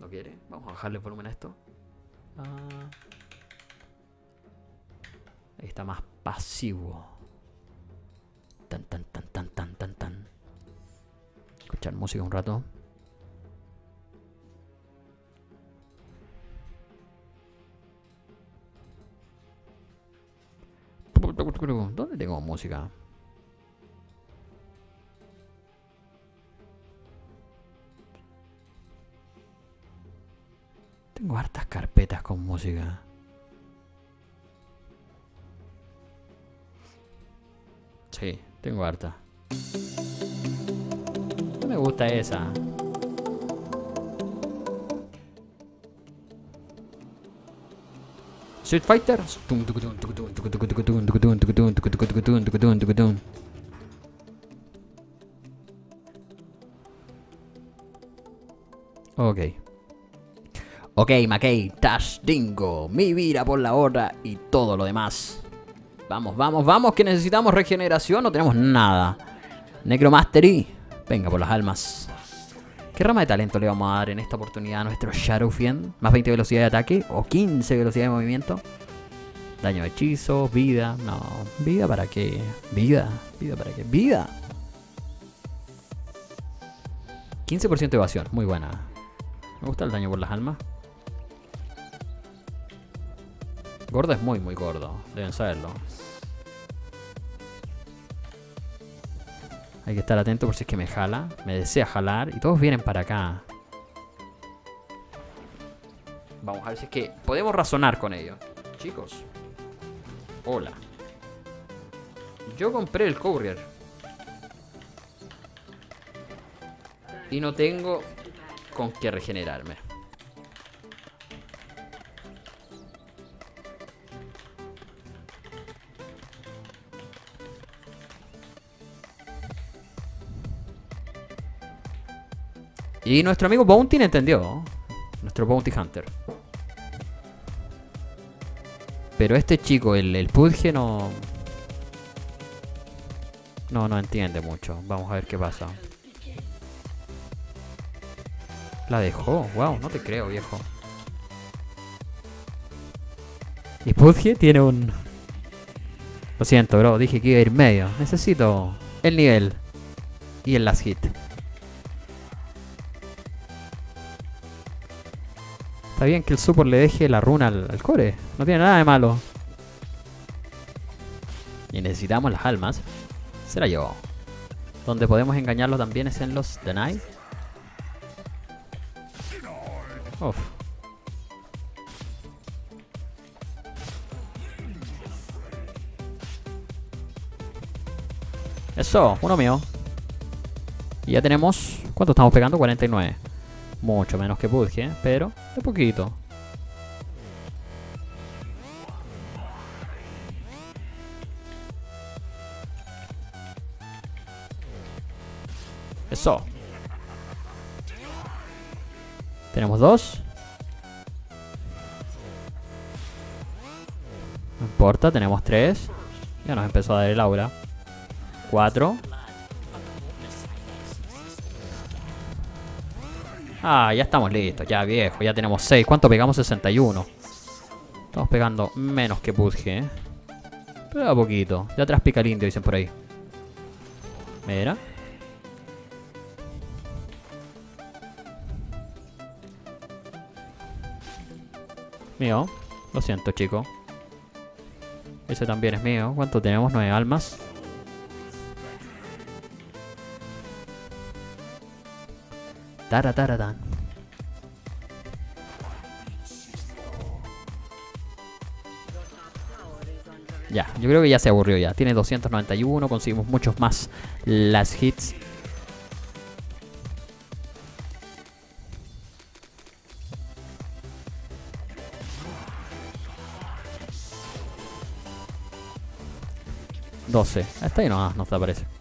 ¿No quiere? Vamos a bajarle el volumen a esto. Ah. Ahí está más pasivo. Tan, tan, tan, tan, tan, tan, tan. Escuchar música un rato. ¿Dónde tengo música? Tengo hartas carpetas con música. Sí, tengo harta. No me gusta esa. Street Fighter. Ok. Ok, McKay, Tash, Dingo, mi vida por la hora y todo lo demás. Vamos, vamos, vamos, que necesitamos regeneración, no tenemos nada. Necromastery, venga por las almas. ¿Qué rama de talento le vamos a dar en esta oportunidad a nuestro Shadowfiend? Más 20 velocidad de ataque o 15 velocidad de movimiento. Daño de hechizo, vida. No, vida para qué? Vida, vida para qué? Vida. 15% de evasión, muy buena. Me gusta el daño por las almas. Gordo es muy, muy gordo. Deben saberlo. Hay que estar atento por si es que me jala. Me desea jalar. Y todos vienen para acá. Vamos a ver si es que podemos razonar con ello. Chicos. Hola. Yo compré el courier. Y no tengo con qué regenerarme. Y nuestro amigo Bounty entendió. Nuestro Bounty Hunter. Pero este chico, el, Pudge, no... No, no entiende mucho. Vamos a ver qué pasa. La dejó. Wow, no te creo, viejo. Y Pudge tiene un... Lo siento, bro. Dije que iba a ir medio. Necesito el nivel. Y el last hit. Está bien que el support le deje la runa al, al core. No tiene nada de malo. Y necesitamos las almas. Será yo. Donde podemos engañarlo también es en los Deny. Uf. Eso, uno mío. Y ya tenemos... ¿Cuánto estamos pegando? 49. Mucho menos que Pudge, pero de poquito. Eso. Tenemos dos. No importa, tenemos tres. Ya nos empezó a dar el aura. Cuatro. Ah, ya estamos listos, ya viejo, ya tenemos 6. ¿Cuánto pegamos? 61. Estamos pegando menos que Pudge, ¿eh? Pero a poquito. De atrás pica el indio, dicen por ahí. Mira. Mío. Lo siento, chico. Ese también es mío. ¿Cuánto tenemos? Nueve almas. Tarataratán. Ya, yo creo que ya se aburrió ya. Tiene 291, conseguimos muchos más las hits. Doce. Hasta ahí no, no te aparece.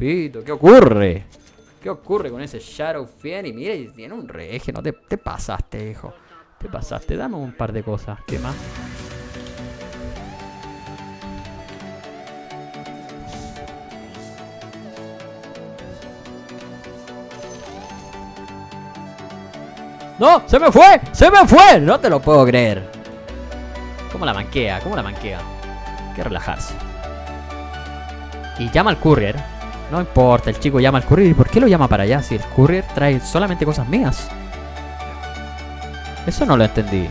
Papito, ¿qué ocurre? ¿Qué ocurre con ese Shadow Fiend? Y mira, y tiene un reje, no te, te pasaste, hijo. Te pasaste, dame un par de cosas. ¿Qué más? ¡No! ¡Se me fue! ¡Se me fue! No te lo puedo creer. ¿Cómo la manquea? ¿Cómo la manquea? Hay que relajarse. Y llama al courier. No importa, el chico llama al courier. ¿Y por qué lo llama para allá si el courier trae solamente cosas mías? Eso no lo entendí.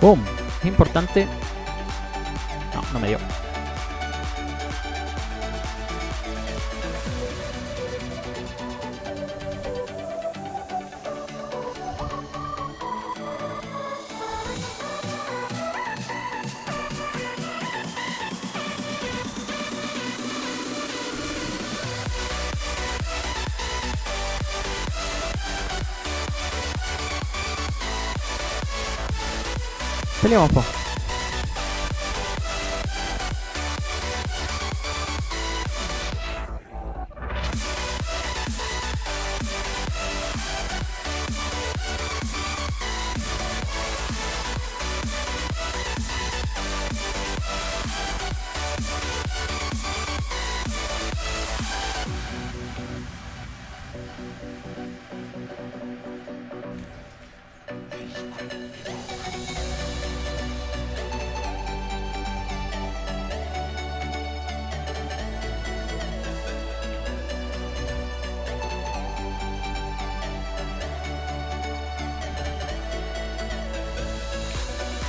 ¡Boom! Es importante. No, no me dio. Peleamos, po.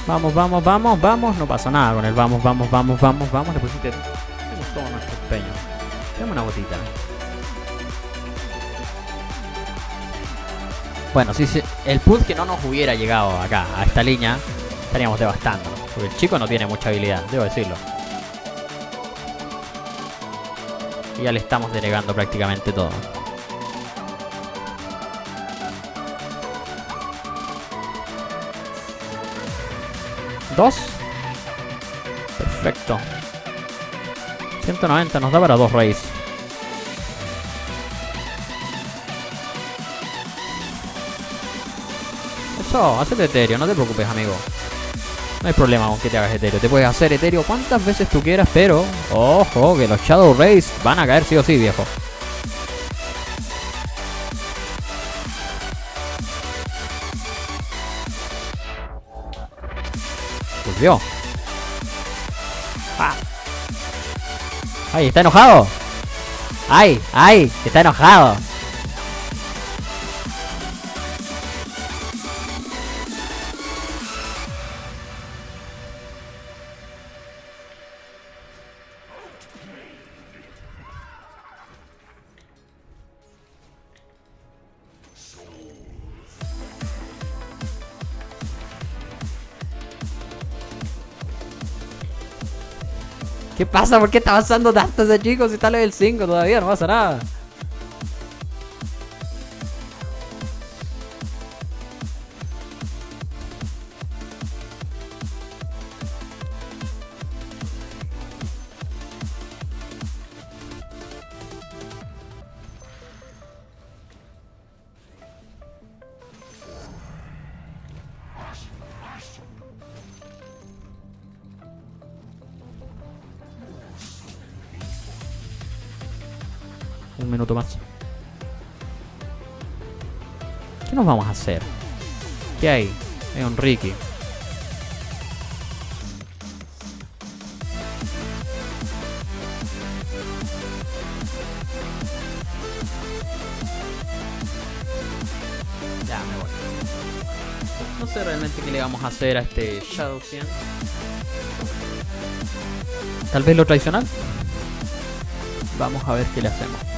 Vamos, vamos, vamos, vamos. No pasa nada con el vamos, vamos, vamos, vamos, vamos. Le pusiste todo nuestro empeño. Dame una gotita. Bueno, si el put que no nos hubiera llegado acá, a esta línea, estaríamos devastando. Porque el chico no tiene mucha habilidad, debo decirlo. Y ya le estamos denegando prácticamente todo. Dos. Perfecto. 190 nos da para dos raids. Eso, hacete etéreo, no te preocupes, amigo. No hay problema con que te hagas etéreo. Te puedes hacer etéreo cuantas veces tú quieras, pero ojo, que los Shadow Rays van a caer sí o sí, viejo. Ah. ¡Ay, está enojado! ¡Ay, ay! ¡Está enojado! Pasa? ¿Por qué está avanzando tanto ese chico si está level 5 todavía? No pasa nada. Un minuto más. ¿Qué nos vamos a hacer? ¿Qué hay? Hay un. Ya, me voy. No sé realmente qué le vamos a hacer a este Shadow 100. Tal vez lo tradicional. Vamos a ver qué le hacemos.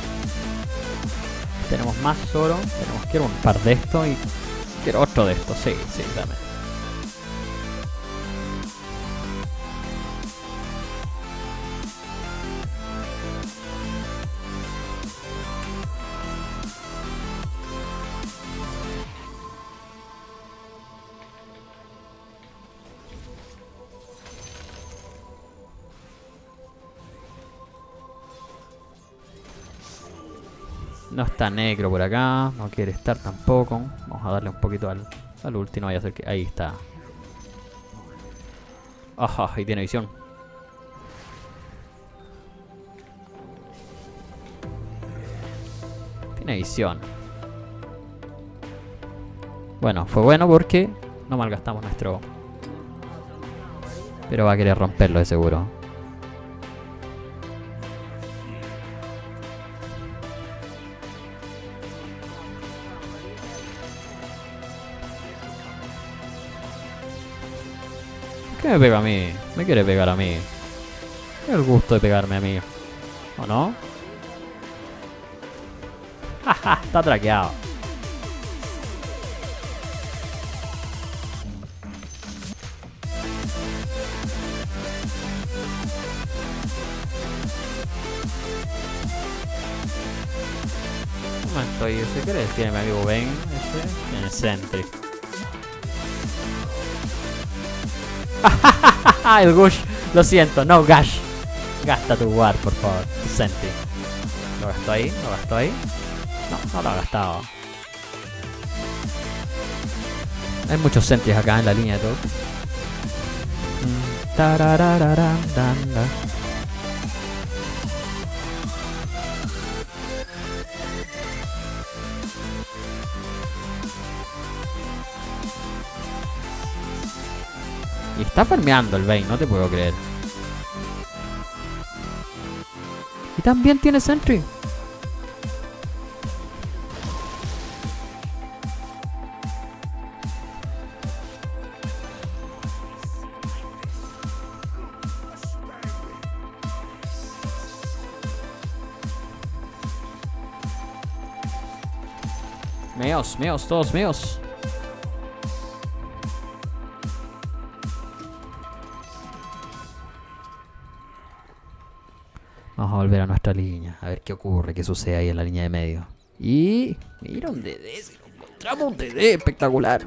Tenemos más oro. Tenemos quiero un par de estos y quiero otro de estos. Sí, sí, dame. Está negro por acá. No quiere estar tampoco. Vamos a darle un poquito al, al último. Vaya a ser que. Ahí está. Ajá, ahí tiene visión. Tiene visión. Bueno, fue bueno porque no malgastamos nuestro. Pero va a querer romperlo de seguro. Me pega a mí? Me quiere pegar a mí. El gusto de pegarme a mí. ¿O no? Jaja, está traqueado. Un momento, ¿y ese qué le tiene mi amigo Ben? Ese tiene Sentry. el Gush. Lo siento, no Gash. Gasta tu War, por favor. Sentry. ¿Lo gastó ahí? ¿Lo gastó ahí? No, no lo ha gastado. Hay muchos Sentries acá en la línea de todo. Está farmeando el Vayne, no te puedo creer. Y también tiene Sentry. Meos, meos, todos meos. Vamos a volver a nuestra línea, a ver qué ocurre, qué sucede ahí en la línea de medio. Y mira un DD, si lo encontramos un DD espectacular.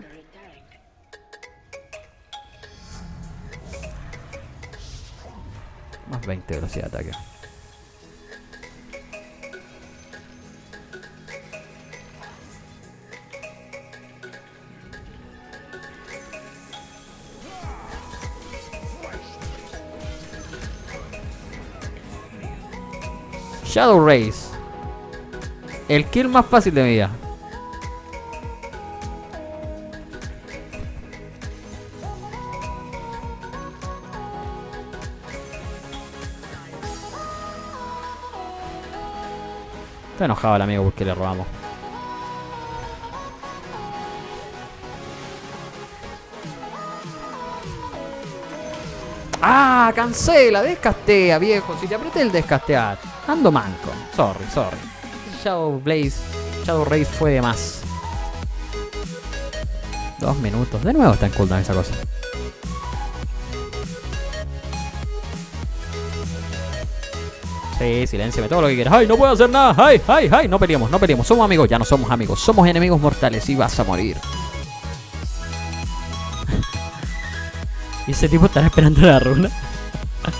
Más 20 de velocidad de ataque. Shadow Race. El kill más fácil de mi vida. Está enojado el amigo porque le robamos. Ah, cancela, descastea, viejo. Si te apreté el descastear. Ando manco. Sorry, sorry. Shadow Blaze, Shadow Race fue de más. Dos minutos. De nuevo está en cooldown esa cosa. Sí, silénciame todo lo que quieras. ¡Ay, no puedo hacer nada! ¡Ay, ay, ay! No peleemos, no peleemos. Somos amigos, ya no somos amigos. Somos enemigos mortales y vas a morir. y ese tipo estará esperando la runa.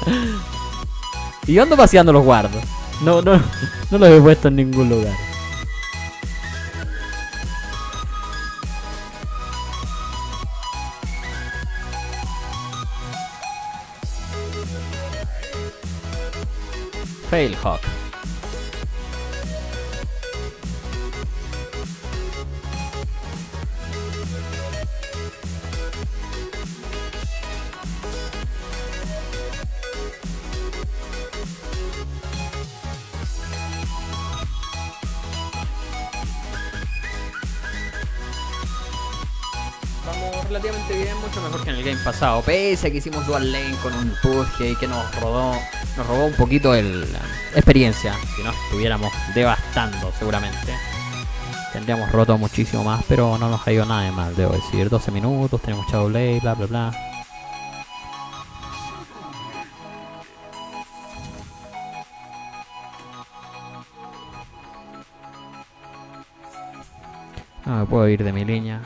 y yo ando paseando los guardos. No, no, no los he puesto en ningún lugar. Failhawk. Pese a que hicimos dual lane con un Pudge y que nos rodó, nos robó un poquito el, experiencia. Si no, estuviéramos devastando seguramente. Tendríamos roto muchísimo más, pero no nos ha ido nada de mal, debo decir. 12 minutos, tenemos Shadow Blade, bla bla bla. No me puedo ir de mi línea.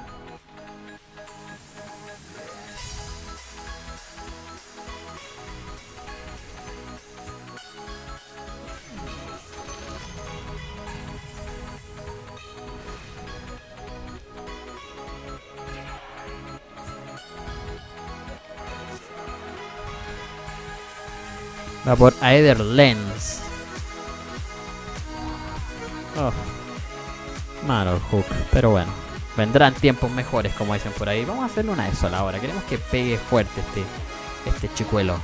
Va por Aether Lens. Oh. Malo el hook, pero bueno. Vendrán tiempos mejores, como dicen por ahí. Vamos a hacerle una de sola ahora. Queremos que pegue fuerte este, este chicuelo.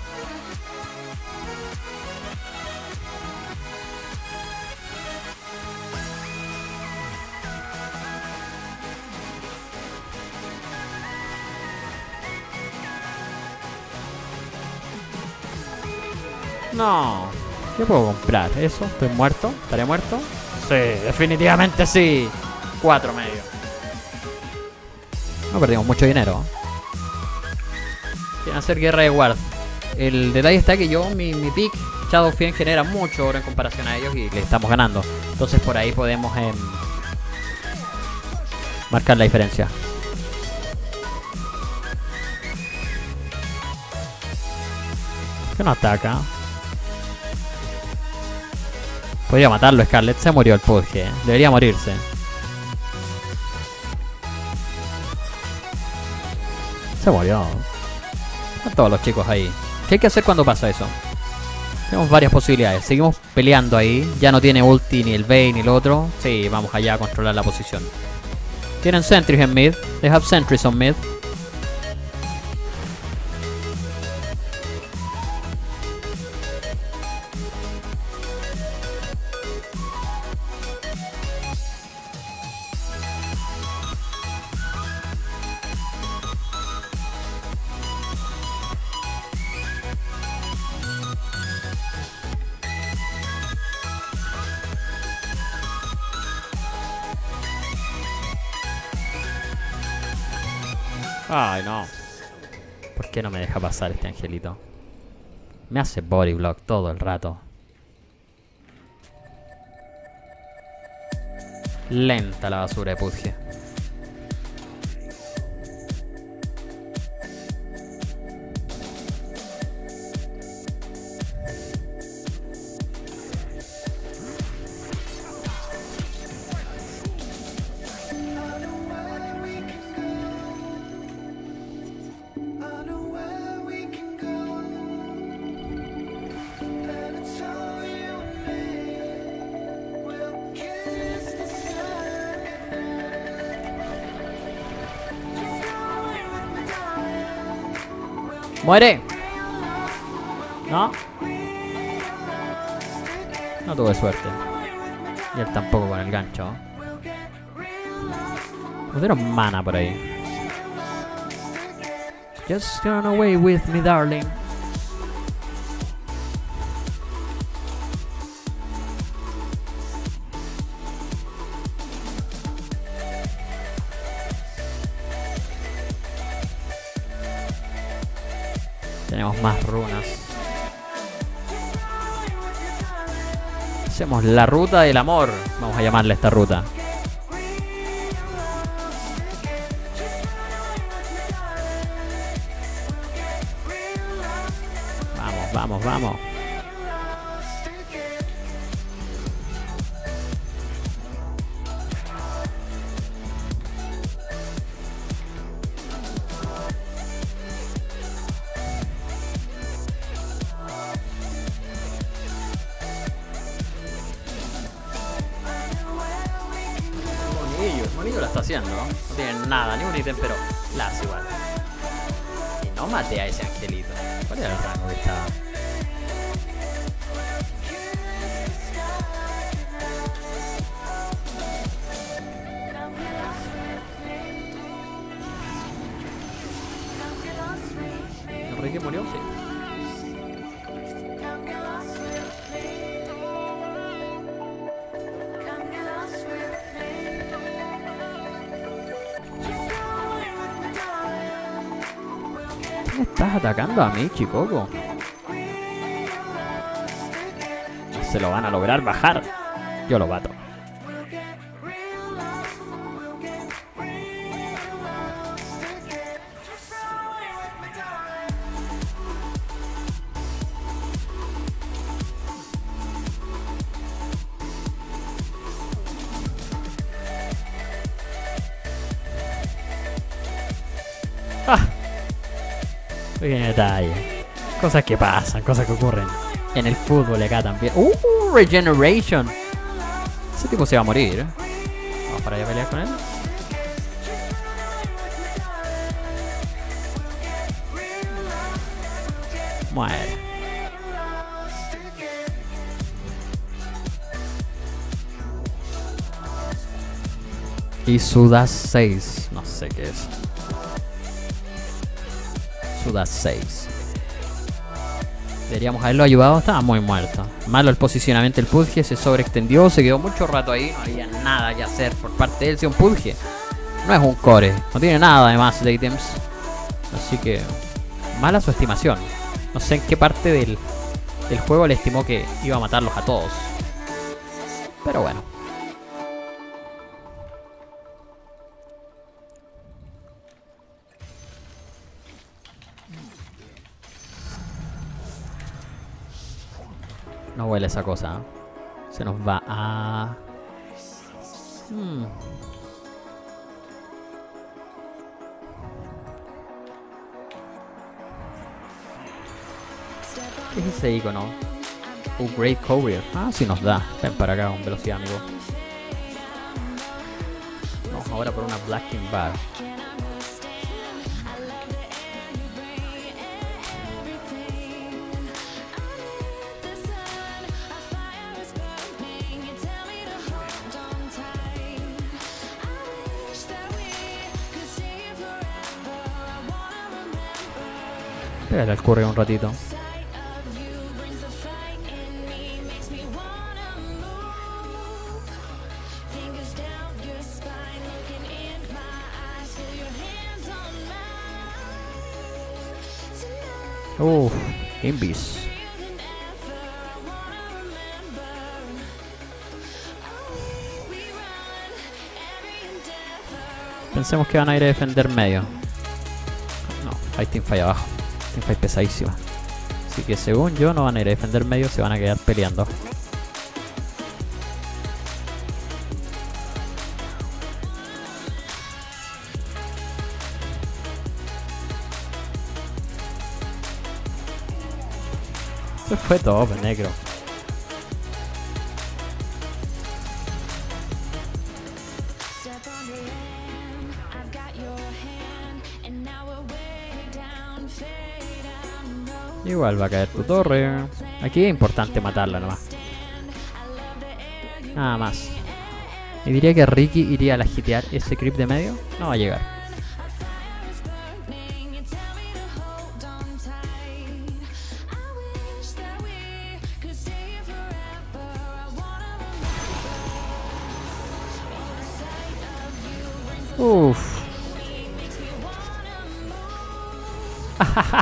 No. ¿Qué puedo comprar? ¿Eso? ¿Estoy muerto? ¿Estaré muerto? Sí, definitivamente sí. Cuatro medio. No perdimos mucho dinero. Quieren hacer guerra de guard. El detalle está que yo, mi, mi pick, Shadowfiend genera mucho oro en comparación a ellos y le estamos ganando. Entonces por ahí podemos em, marcar la diferencia. ¿Por qué no ataca? Podría matarlo, Scarlet. Se murió el Pudge. eh. Debería morirse. Se murió. Están todos los chicos ahí. ¿Qué hay que hacer cuando pasa eso? Tenemos varias posibilidades. Seguimos peleando ahí. Ya no tiene ulti ni el Vayne ni el otro. Sí, vamos allá a controlar la posición. Tienen sentries en mid. They have sentries on mid. Deja pasar este angelito? Me hace body block todo el rato. Lenta la basura de Pudge. ¡Muere! No. No tuve suerte. Y él tampoco con el gancho. Pusieron mana por ahí. Just run away with me, darling. Tenemos más runas. Hacemos la ruta del amor. Vamos a llamarle esta ruta. Chicoco? Se lo van a lograr bajar. Yo lo bato. Cosas que pasan, cosas que ocurren. En el fútbol acá también. ¡Uh! Regeneration. Ese tipo se va a morir. Vamos para allá a pelear con él. Muere. Y Sudas 6. No sé qué es. Sudas 6. Deberíamos haberlo ayudado, estaba muy muerto. Malo el posicionamiento del Pudge, se sobreextendió, se quedó mucho rato ahí, no había nada que hacer por parte de él, si un Pudge. No es un core, no tiene nada además de ítems. Así que, mala su estimación. No sé en qué parte del, del juego le estimó que iba a matarlos a todos. Pero bueno. No huele esa cosa. ¿eh? Se nos va a... Hmm. ¿Qué es ese icono? Upgrade Courier. Ah, sí nos da. Ven para acá con velocidad, amigo. Vamos ahora por una Black King Bar. Pégale al un ratito. Uff, Invis. Pensemos que van a ir a defender medio. No, hay teamfight abajo. Teamfight pesadísima. Así que según yo no van a ir a defender medio, se van a quedar peleando. Se fue todo, negro. Igual va a caer tu torre. Aquí es importante matarla nomás. Nada más. Y diría que Ricky iría a la ese creep de medio. No va a llegar. me wanna move.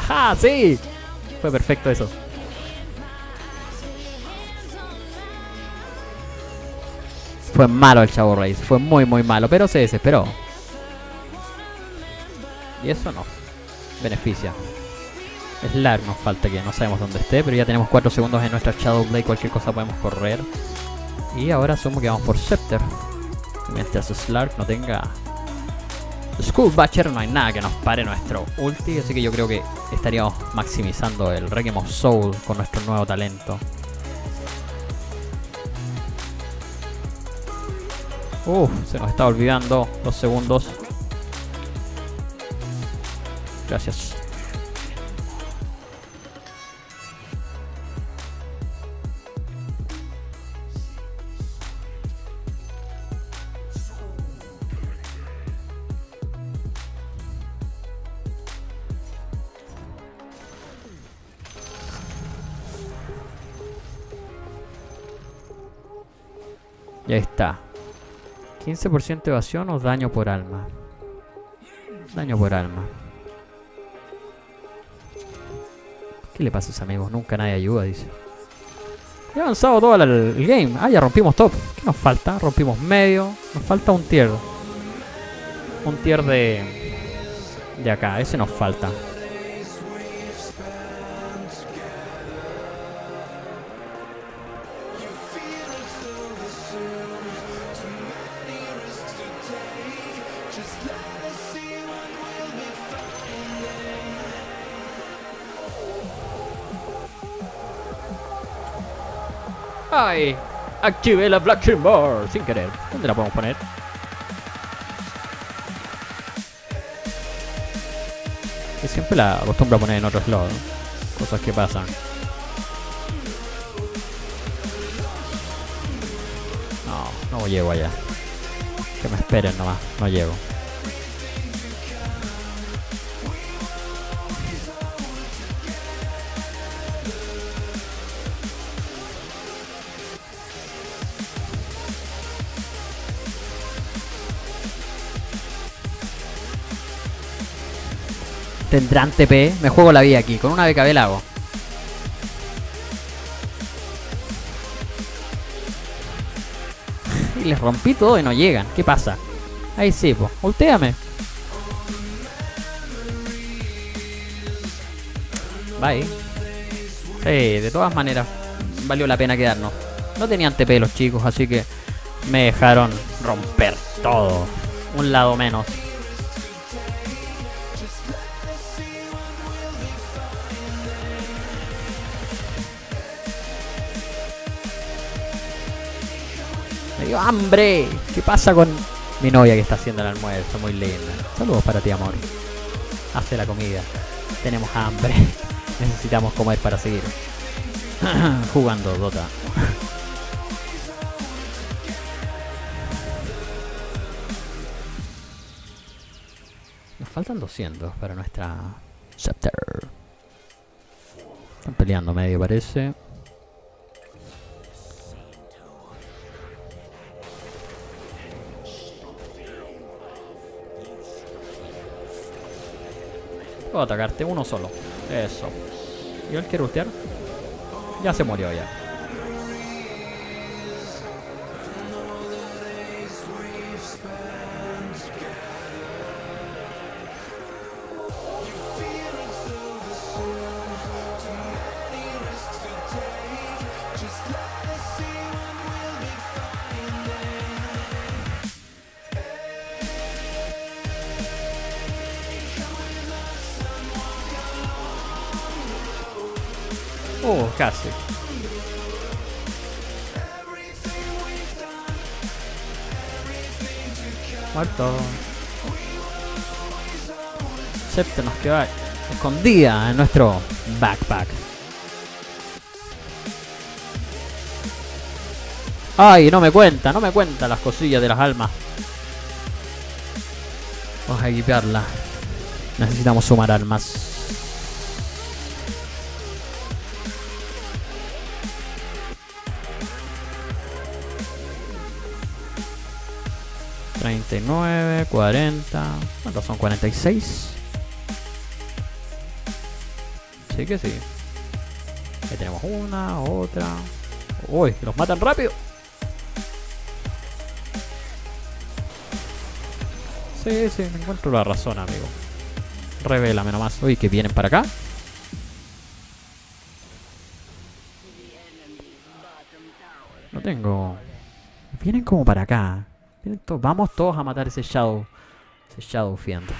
¡Ja, sí! Fue perfecto eso. Fue malo el Chavo Race, fue muy muy malo, pero se desesperó. Y eso no. Beneficia. Slark nos falta que no sabemos dónde esté, pero ya tenemos 4 segundos en nuestra Shadow Blade, cualquier cosa podemos correr. Y ahora asumo que vamos por Scepter. Mientras Slark no tenga Skull Butcher no hay nada que nos pare nuestro ulti, así que yo creo que estaríamos maximizando el Requiem of Soul con nuestro nuevo talento. Uf, se nos está olvidando dos segundos. Gracias. Y ahí está. 15% evasión o daño por alma. Daño por alma. ¿Qué le pasa a sus amigos? Nunca nadie ayuda, dice. Ya ha avanzado todo el game. Ah, ya rompimos top. ¿Qué nos falta? Rompimos medio. Nos falta un tier. Un tier de... De acá. Ese nos falta. Activé la Black Chamber sin querer. ¿Dónde la podemos poner? Que siempre la acostumbro a poner en otro slot. Cosas que pasan. No, no llego allá. Que me esperen nomás. No llego. Tendrán TP. Me juego la vida aquí. Con una BKB la hago. y les rompí todo y no llegan. ¿Qué pasa? Ahí sí, pues. Ultéame. Bye. Sí, de todas maneras. Valió la pena quedarnos. No tenían TP los chicos, así que me dejaron romper todo. Un lado menos. Hambre. ¿Qué pasa con mi novia que está haciendo el almuerzo? Muy linda. Saludos para ti, amor. Hace la comida. Tenemos hambre. Necesitamos comer para seguir jugando Dota. Nos faltan 200 para nuestra Scepter. Están peleando medio, parece. Atacarte uno solo. Eso. ¿Y él quiere ultear? Ya se murió ya. Casi. Muerto. Septo nos queda escondida en nuestro backpack. Ay, no me cuenta, no me cuenta las cosillas de las almas. Vamos a equiparla. Necesitamos sumar almas. Treinta y nueve, cuarenta. ¿Cuántos son? ¿Cuarenta y seis? Sí que sí. Ahí tenemos una, otra. Uy, los matan rápido. Sí, sí, me encuentro la razón, amigo. Revélame nomás. Uy, que vienen para acá. No tengo. Vienen como para acá. To- Vamos todos a matar ese Shadow. Ese Shadow Fiend.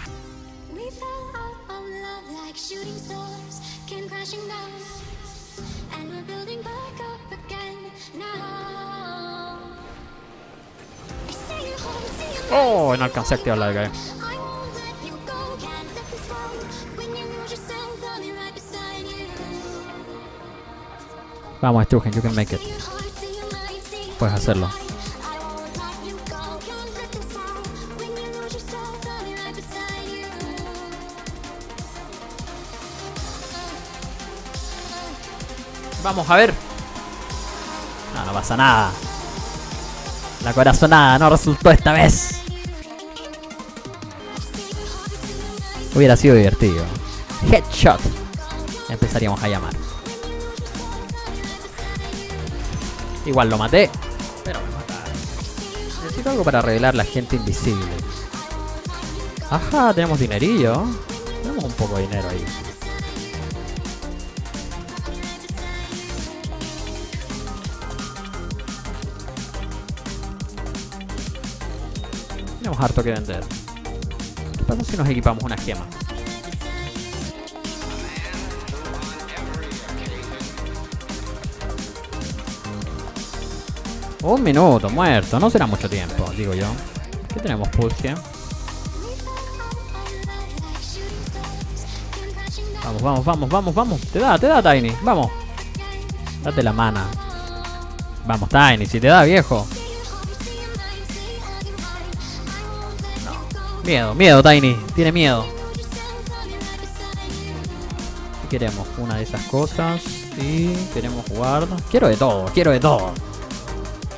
Oh, no alcancé a activar la de. Vamos, Strugen, you can make it. See your Vamos a ver. No, no pasa nada. La corazonada no resultó esta vez. Hubiera sido divertido. Headshot. Empezaríamos a llamar. Igual lo maté. Pero me mataron. Necesito algo para revelar la gente invisible. Ajá, tenemos dinerillo. Tenemos un poco de dinero ahí. Harto que vender. ¿Qué pasa si nos equipamos una gema? Un minuto, muerto. No será mucho tiempo, digo yo. ¿Qué tenemos, Pulse? Vamos, vamos, vamos, vamos, vamos. Te da, te da, Tiny. Vamos. Date la mana. Vamos, Tiny, si te da, viejo. Miedo, miedo, Tiny. Tiene miedo. ¿Qué queremos? Una de esas cosas. Y queremos jugar. Quiero de todo, quiero de todo.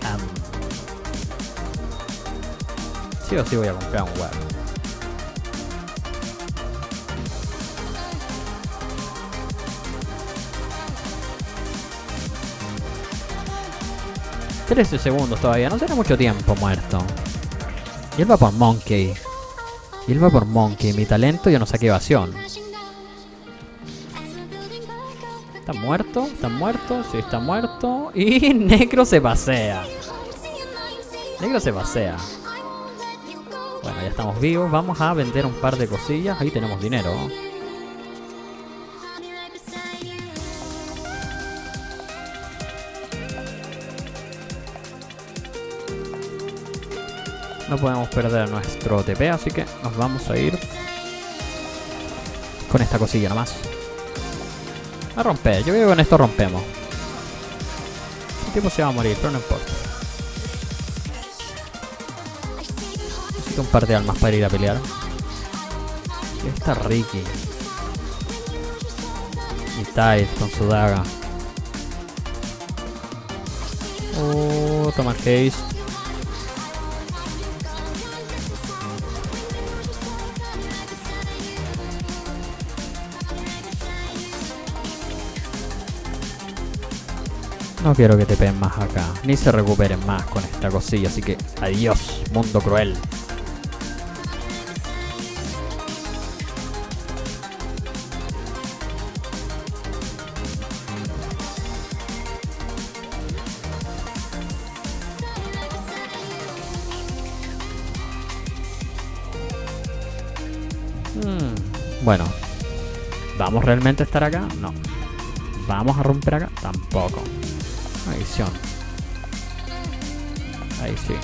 Am. sí o sí voy a comprar un guard. Trece segundos todavía, no será mucho tiempo muerto. Y va por Monkey. Y él va por Monkey. Mi talento yo no saqué evasión. ¿Está muerto? ¿Está muerto? Sí, está muerto. Y Necro se pasea. Negro se pasea. Bueno, ya estamos vivos. Vamos a vender un par de cosillas. Ahí tenemos dinero. No podemos perder nuestro TP, así que nos vamos a ir con esta cosilla nomás. A romper, yo creo que con esto rompemos. El tipo se va a morir, pero no importa. Necesito un par de almas para ir a pelear. Y está Ricky. Y Tide con su daga. Oh, toma el haste. No quiero que te peguen más acá, ni se recuperen más con esta cosilla, así que adiós, mundo cruel. Mm, Bueno, ¿vamos realmente a estar acá? No. ¿Vamos a romper acá? Tampoco. Una visión. Ahí sí.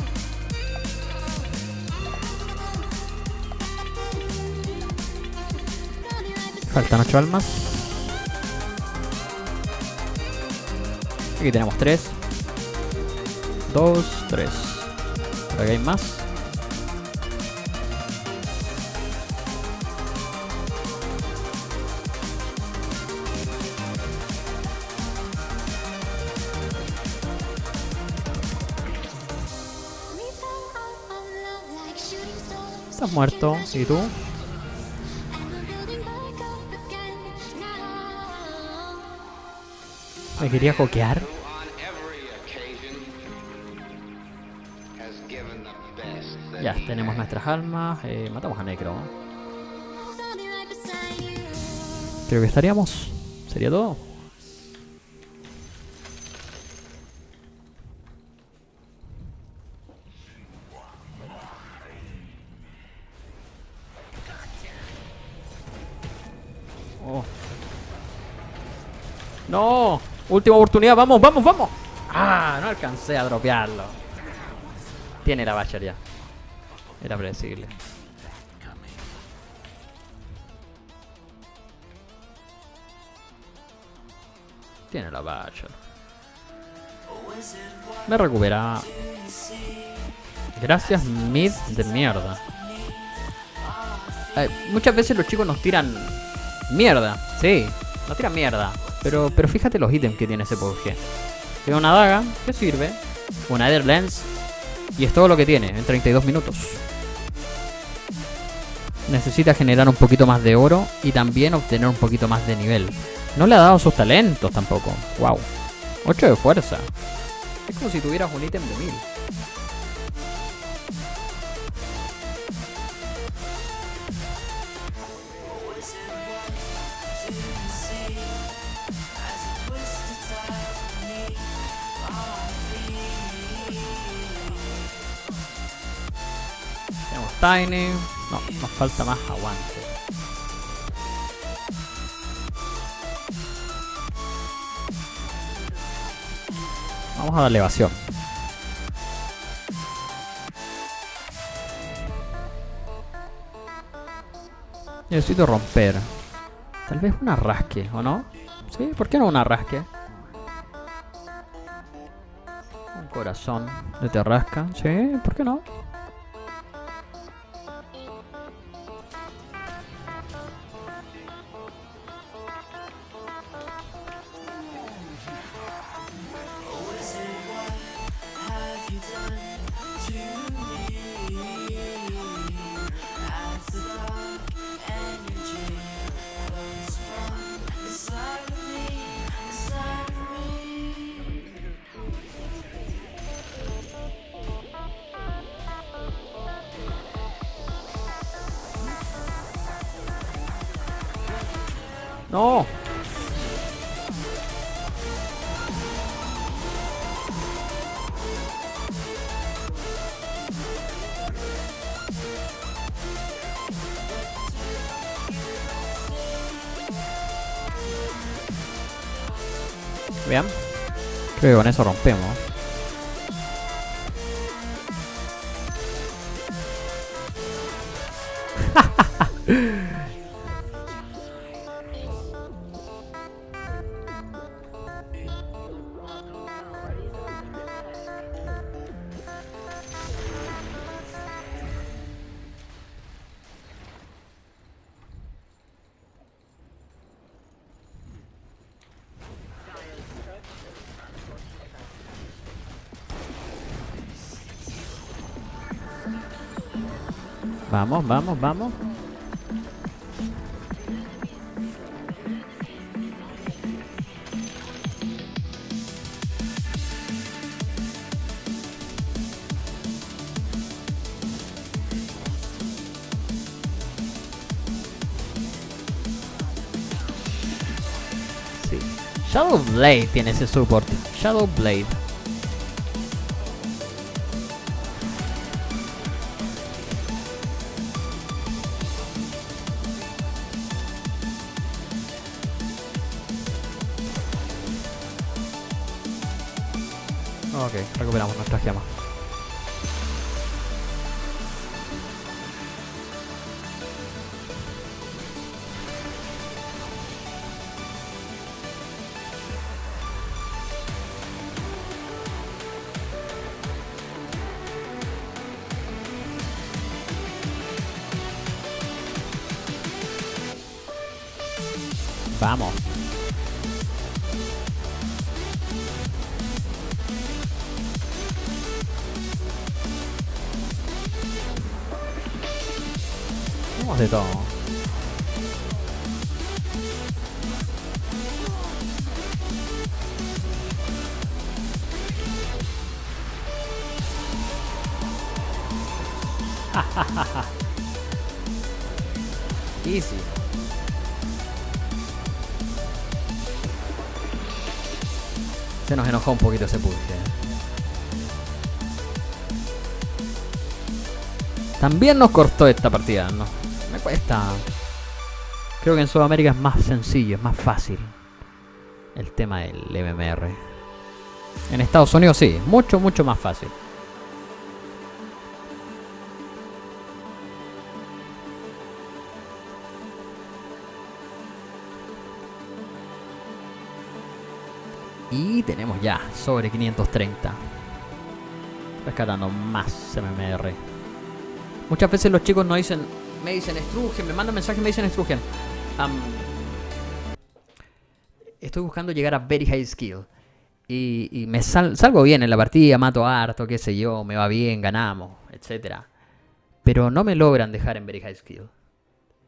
Faltan 8 almas. Aquí tenemos 3. 2, 3. Por aquí hay más. Estás muerto. ¿Y tú? ¿Me quería that Ya, tenemos nuestras almas. eh, matamos a Necro. Creo que estaríamos. ¿Sería todo? Última oportunidad, vamos, vamos, vamos. Ah, no alcancé a dropearlo. Tiene la Bachar ya. Era predecible. Tiene la Bachar. Me recupera. Gracias, mid de mierda. Eh, muchas veces los chicos nos tiran mierda. Sí, nos tiran mierda. Pero, pero fíjate los ítems que tiene ese PUBG. Tiene una daga, que sirve. Una Ether Lens. Y es todo lo que tiene en 32 minutos. Necesita generar un poquito más de oro y también obtener un poquito más de nivel. No le ha dado sus talentos tampoco. Wow. 8 de fuerza. Es como si tuvieras un ítem de 1000. Tiny. No, nos falta más aguante. Vamos a darle evasión. Necesito romper. Tal vez una rasque, ¿o no? ¿Sí? ¿Por qué no una rasque? Un corazón de terrasca. ¿Sí? ¿Por qué no? No. Vean. Creo que con eso rompemos. Vamos, vamos. Sí. Shadow Blade tiene ese support. Shadow Blade. También nos cortó esta partida, ¿no? Me cuesta. Creo que en Sudamérica es más sencillo, es más fácil. El tema del MMR. En Estados Unidos sí, mucho, mucho más fácil. Y tenemos ya sobre 530. Rescatando más MMR. Muchas veces los chicos no dicen, me dicen Strugen, me mandan mensajes y me dicen Strugen. Am, estoy buscando llegar a Very High Skill. Y, me sal- salgo bien en la partida, mato harto, qué sé yo, me va bien, ganamos, etcétera. Pero no me logran dejar en Very High Skill.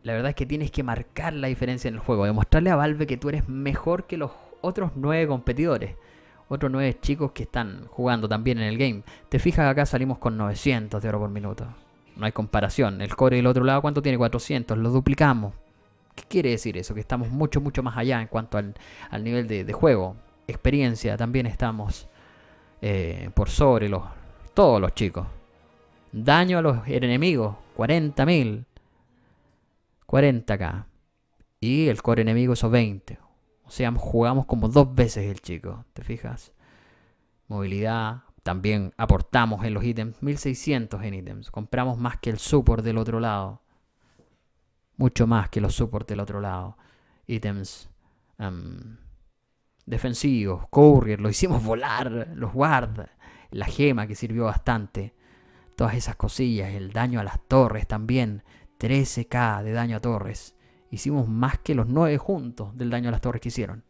La verdad es que tienes que marcar la diferencia en el juego, demostrarle a Valve que tú eres mejor que los otros nueve competidores. Otros nueve chicos que están jugando también en el game. Te fijas acá salimos con 900 de oro por minuto. No hay comparación. El core del otro lado, ¿cuánto tiene? 400. Lo duplicamos. ¿Qué quiere decir eso? Que estamos mucho, mucho más allá en cuanto al, al nivel de, juego. Experiencia, también estamos eh, por sobre los todos los chicos. Daño a los enemigos, 40.000. 40k. Y el core enemigo esos 20. O sea, jugamos como dos veces el chico. ¿Te fijas? Movilidad. También aportamos en los ítems. 1600 en ítems. Compramos más que el support del otro lado. Mucho más que los support del otro lado. Ítems. em, defensivos. Courier. Lo hicimos volar. Los guard. La gema que sirvió bastante. Todas esas cosillas. El daño a las torres también. 13k de daño a torres. Hicimos más que los 9 juntos del daño a las torres que hicieron.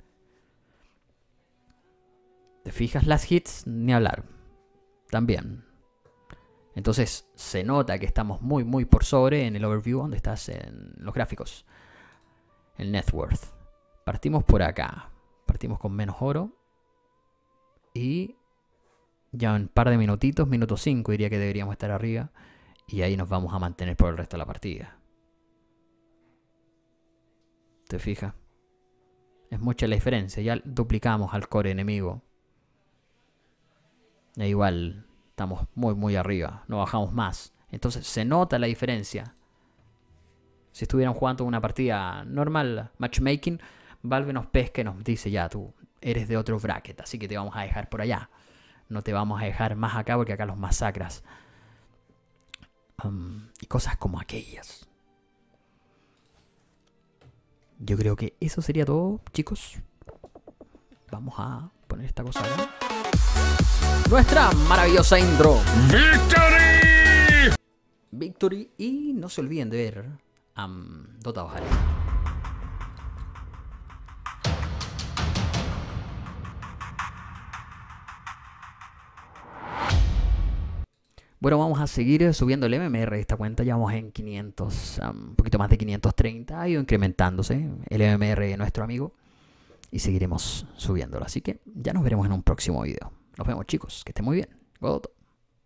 ¿Te fijas las hits? Ni hablar. También. Entonces se nota que estamos muy muy por sobre en el overview donde estás en los gráficos. El net worth. Partimos por acá. Partimos con menos oro. Y ya en un par de minutitos, minuto 5 diría que deberíamos estar arriba. Y ahí nos vamos a mantener por el resto de la partida. ¿Te fijas? Es mucha la diferencia. Ya duplicamos al core enemigo. E igual estamos muy muy arriba. No bajamos más. Entonces se nota la diferencia. Si estuvieran jugando una partida normal, matchmaking, Valve nos pesca y nos dice ya tú eres de otro bracket, así que te vamos a dejar por allá. No te vamos a dejar más acá porque acá los masacras. Y cosas como aquellas. Yo creo que eso sería todo, chicos. Vamos a poner esta cosa acá. Nuestra maravillosa intro. Victory! Victory. Y no se olviden de ver um, Dota Ojare. Bueno, vamos a seguir subiendo el MMR de esta cuenta. Ya vamos en 500, um, un poquito más de 530. Ha ido incrementándose el MMR de nuestro amigo. Y seguiremos subiéndolo. Así que ya nos veremos en un próximo video. Nos vemos chicos. Que estén muy bien.